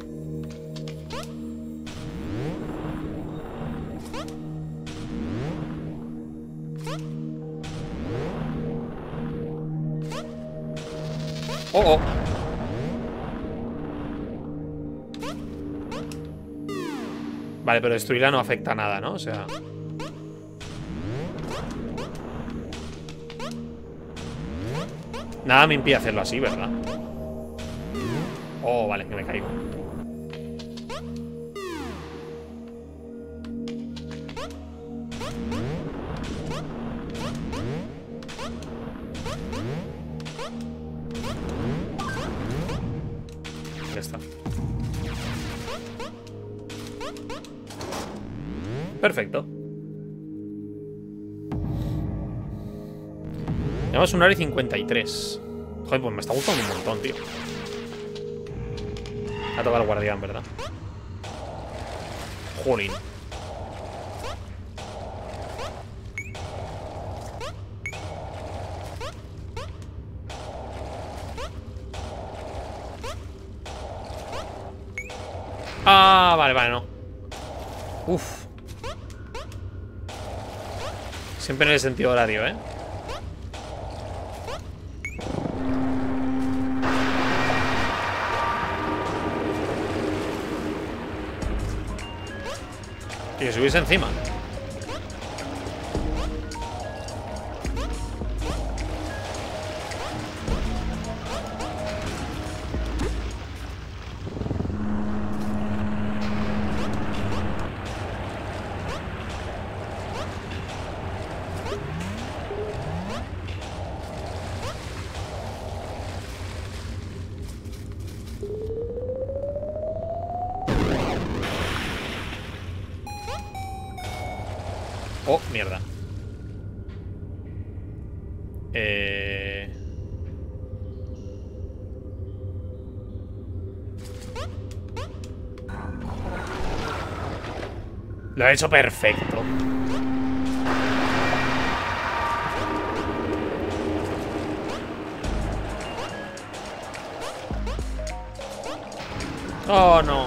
Oh, oh. Vale, pero destruirla no afecta a nada, ¿no? O sea... Nada me impide hacerlo así, ¿verdad? Oh, vale, que me caigo. Perfecto. Llevamos una hora y 53. Joder, pues me está gustando un montón, tío. Ha tocado el guardián, ¿verdad? Jolín. Ah, vale, vale, no. Uf. Siempre en el sentido horario, ¿eh? Y subiese encima. He hecho perfecto. Oh, no.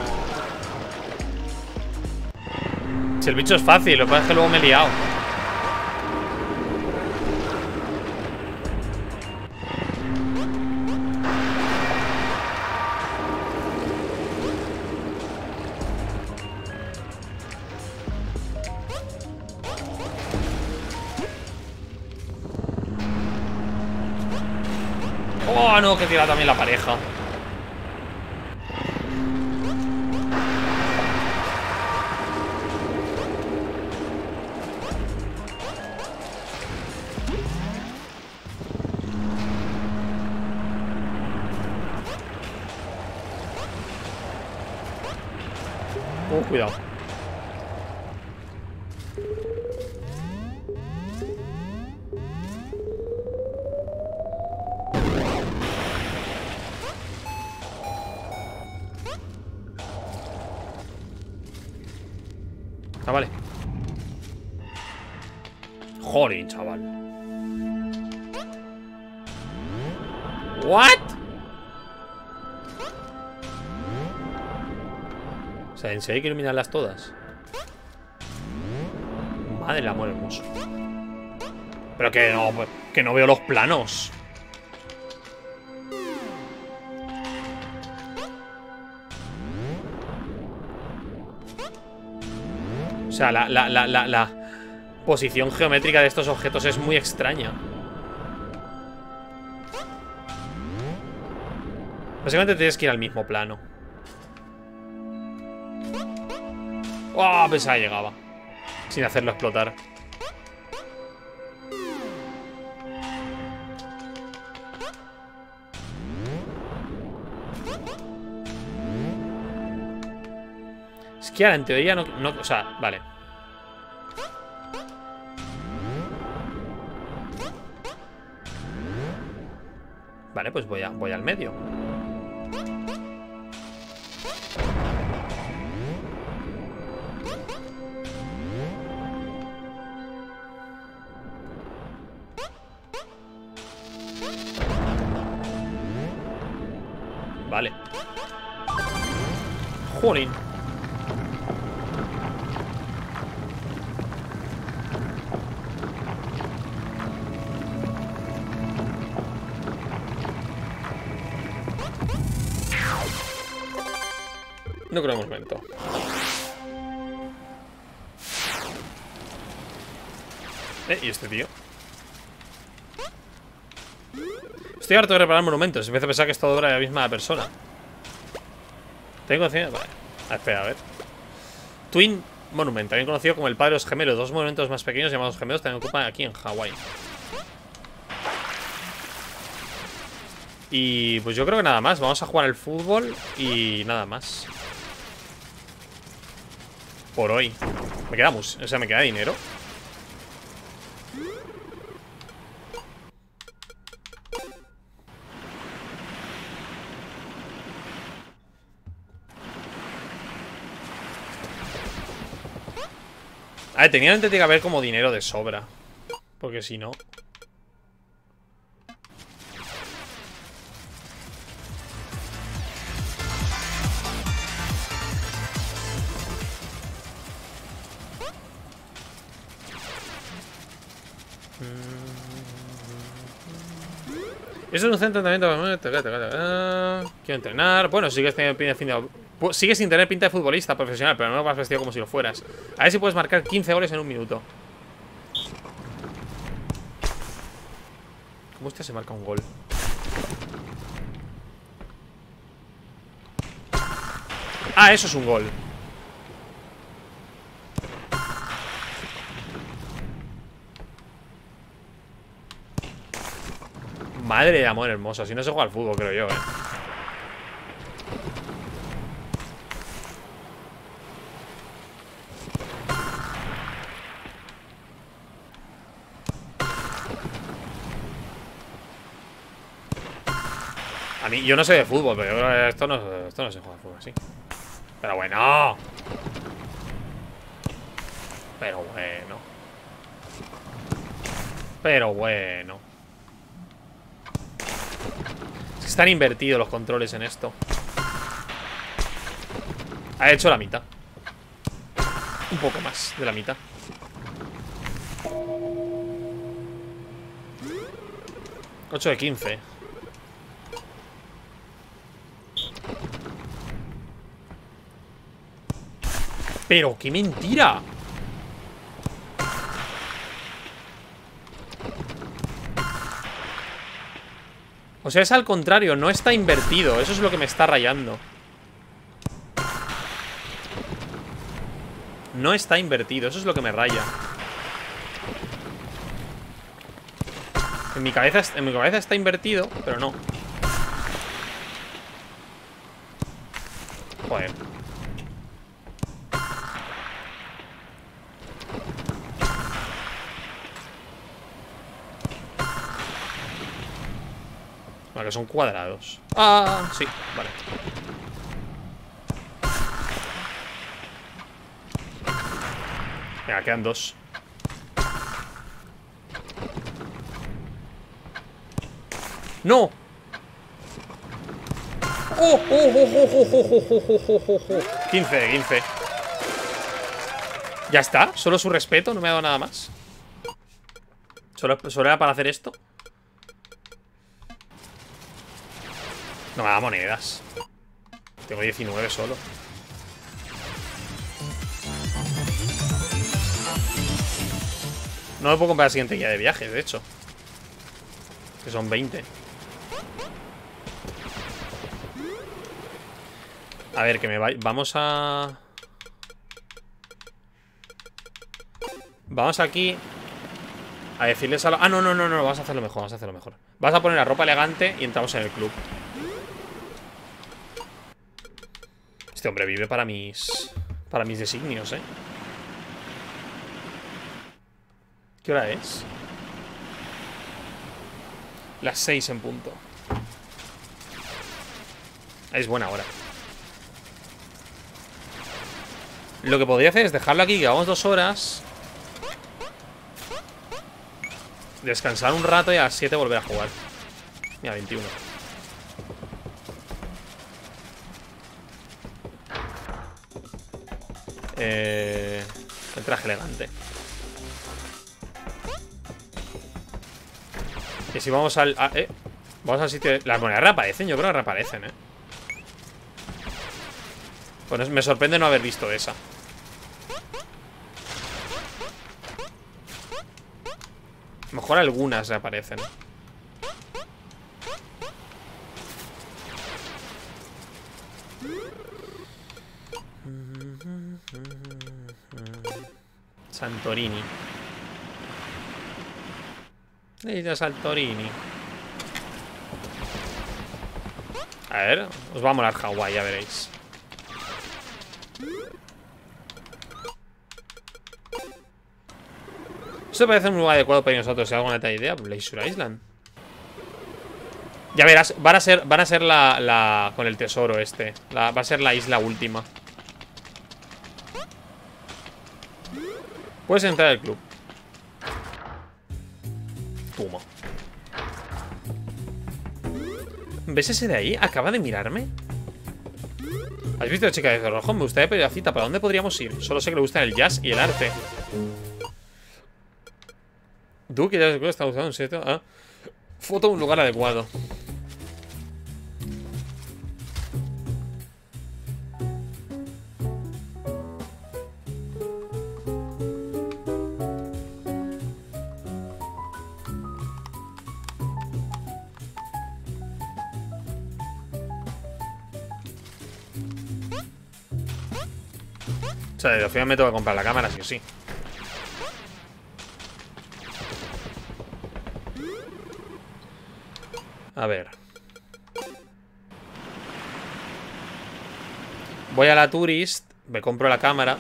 Si el bicho es fácil, lo que pasa es que luego me he liado. No, que tira también la pareja. Serio hay que iluminarlas todas? Madre del amor hermoso. Pero que no, que no veo los planos. O sea, la, la posición geométrica de estos objetos es muy extraña. Básicamente tienes que ir al mismo plano. ¡Oh! Pensaba que llegaba. Sin hacerlo explotar. Es que ahora en teoría no, no... O sea, vale. Vale, pues voy, a, voy al medio. Jolín. No creo que momento. Eh, ¿y este tío? Estoy harto de reparar monumentos. Empiezo a pensar que es todo obra de la misma persona. ¿Tengo conciencia? Vale. Ah, espera, a ver. Twin Monument, también conocido como el padre de los gemelos. Dos monumentos más pequeños llamados gemelos también ocupan aquí en Hawái. Y pues yo creo que nada más. Vamos a jugar al fútbol y nada más. Por hoy. Me queda mus o sea, me queda dinero. A ver, técnicamente tiene que haber como dinero de sobra. Porque si no... Eso es un centro de entrenamiento. Quiero entrenar. Bueno, teniendo pinta de fin de... Sigues sin tener pinta de futbolista profesional, pero no vas vestido como si lo fueras. A ver si puedes marcar 15 goles en un minuto. ¿Cómo este se marca un gol? Ah, eso es un gol. Madre de amor hermoso. Si no se juega al fútbol, creo yo, eh. Yo no sé de fútbol, pero esto no, esto no se juega al fútbol así. Pero bueno. Pero bueno. Pero bueno. Están invertidos los controles en esto. Ha hecho la mitad. Un poco más de la mitad. Ocho de 15. Pero qué mentira. O sea, es al contrario, no está invertido. Eso es lo que me está rayando. No está invertido, eso es lo que me raya. En mi cabeza, en mi cabeza está invertido, pero no. Joder que son cuadrados Ah, sí, vale Venga, quedan dos ¡No! ¡Oh! ¡Oh, oh, oh, oh, oh, oh, oh, oh, oh, oh! 15, 15 ¿Ya está? ¿Solo su respeto? ¿No me ha dado nada más? ¿Solo, ¿Solo era para hacer esto? No me da monedas. Tengo 19 solo. No me puedo comprar la siguiente guía de viajes, de hecho. Que son 20. A ver, que me vaya. Vamos a... Vamos aquí A decirles a. Ah, no, no, no, no Vamos a hacerlo mejor, vamos a hacerlo mejor Vas a poner la ropa elegante y entramos en el club Este hombre vive para mis... Para mis designios, eh ¿Qué hora es? Las 6 en punto. Es buena hora. Lo que podría hacer es dejarlo aquí Que vamos dos horas. Descansar un rato y a las 7 volver a jugar. Mira, 21 Eh, el traje elegante. Que si vamos al... eh, vamos al sitio... Las monedas reaparecen, yo creo que reaparecen, eh Pues me sorprende no haber visto esa. Mejor algunas reaparecen. Santorini. Isla Santorini. A ver, os va a molar Hawái, ya veréis. Esto parece un lugar adecuado para nosotros. Si alguna otra idea, Leisure Island. Ya verás, van a ser, van a ser la con el tesoro este. va a ser la isla última. Puedes entrar al club. Toma. ¿Ves ese de ahí? Acaba de mirarme. ¿Has visto a la chica de rojo? Me gustaría pedir la cita. ¿Para dónde podríamos ir? Solo sé que le gustan el jazz y el arte. Duque ya está usando un sitio. Ah. Foto un lugar adecuado. Sea, al final me tengo que comprar la cámara, sí o sí. A ver. Voy a la Tourist, me compro la cámara.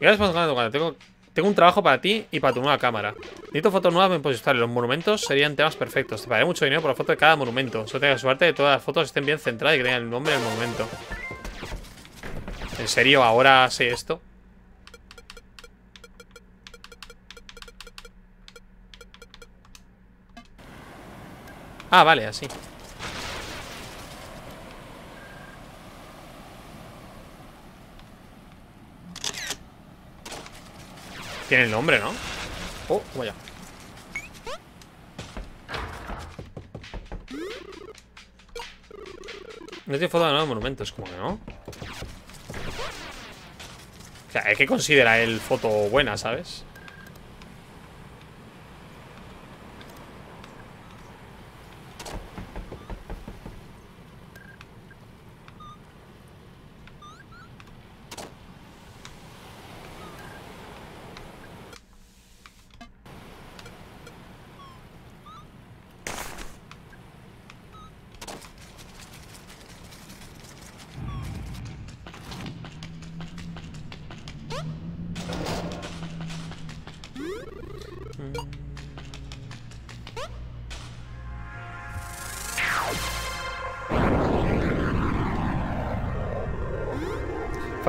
Gracias por tengo tengo un trabajo para ti y para tu nueva cámara. Necesito fotos nuevas para postar. Los monumentos serían temas perfectos. Te pagaré mucho dinero por la foto de cada monumento. Solo tengo suerte de que todas las fotos estén bien centradas y que tengan el nombre del monumento. ¿En serio ahora sé esto? Ah, vale, así. Tiene el nombre, ¿no? Oh, vaya. No tiene foto de nuevos monumentos, como que no. O sea, hay que considerar el foto buena, ¿sabes?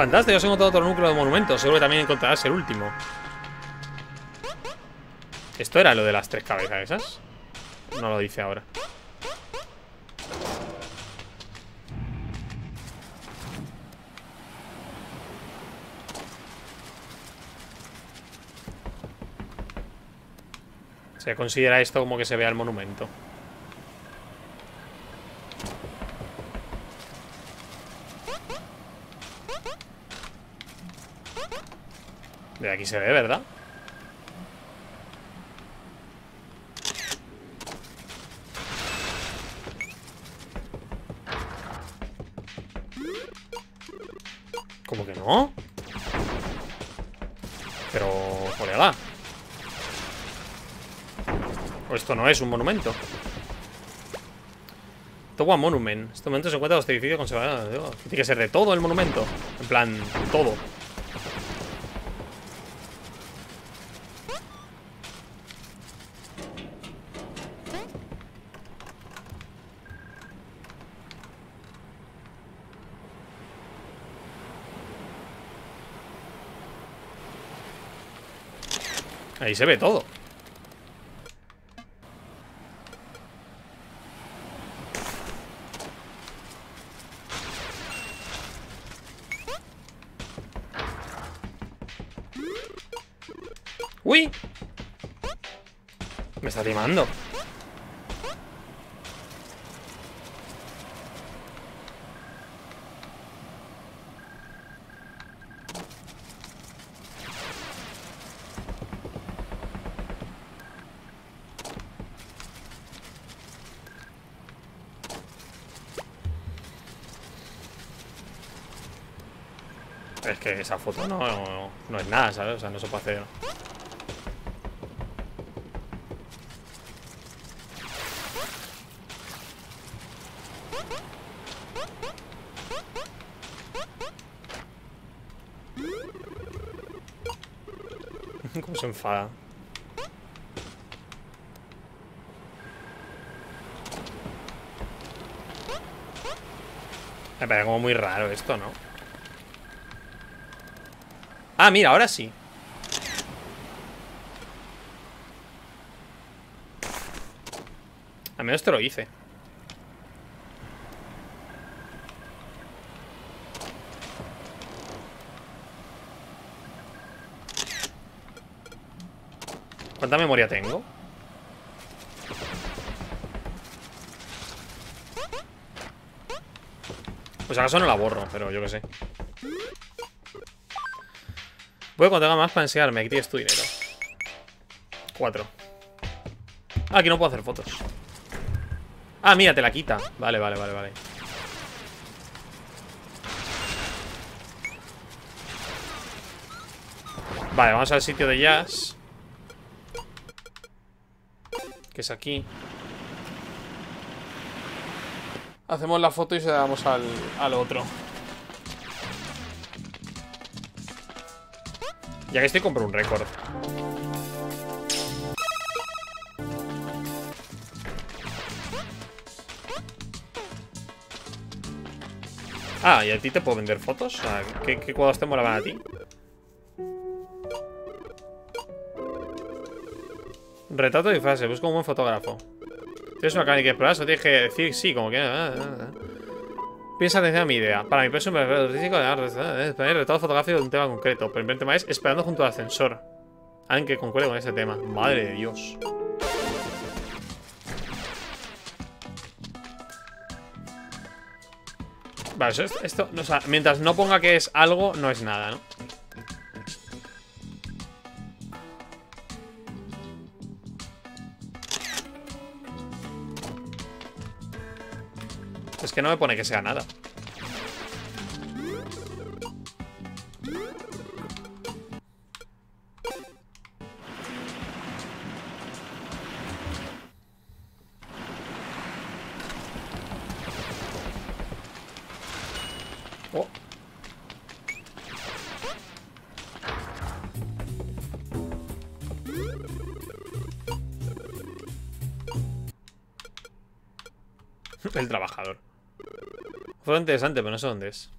fantástico, has encontrado otro núcleo de monumentos. Seguro que también encontrarás el último. ¿Esto era lo de las tres cabezas esas? No lo dice ahora. Se considera esto como que se vea el monumento. Se ve, ¿verdad? ¿Cómo que no? Pero, O esto no es un monumento. Towa Monument. Este monumento se encuentra en los edificios conservados Tiene que ser de todo el monumento. En plan, todo Ahí se ve todo ¡Uy! Me está timando Es esa foto no, no, es nada, ¿sabes? O sea, no se puede hacer. ¿Cómo se enfada? Me parece como muy raro esto, ¿no? Ah, mira, ahora sí. Al menos te lo hice. ¿Cuánta memoria tengo? Pues acaso no la borro, pero yo qué sé Voy cuando tenga más para enseñarme. Aquí tienes tu dinero. Cuatro. Ah, aquí no puedo hacer fotos. Ah, mira, te la quita. Vale, vale, vale, vale. Vale, vamos al sitio de jazz. Que es aquí. Hacemos la foto y se la damos al, al otro. Ya que estoy, compro un récord. Ah, ¿y a ti te puedo vender fotos? ¿qué, cuadros te molaban a ti? Retrato de fase, busco un buen fotógrafo. Tienes una cámara que explorar, tienes que decir sí, como que... Ah, ah, ah. Piensa atención a mi idea. Para mi próximo artístico de poner retrato fotográfico de un tema concreto. Pero el tema es esperando junto al ascensor. Alguien que concuerde con ese tema. Madre de Dios. Vale, esto o sea, mientras no ponga que es algo, no es nada, ¿no? Que no me pone que sea nada. Interesante, pero no sé dónde es.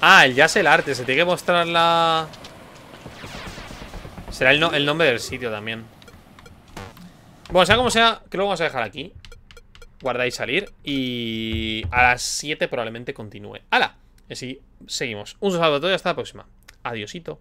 Ah, el jazz el arte. Se tiene que mostrar la... Será el, el nombre del sitio también. Bueno, sea como sea, creo que lo vamos a dejar aquí. Guardar y salir. Y a las 7 probablemente continúe. ¡Hala! Así seguimos. Un saludo a todos y hasta la próxima. Adiosito.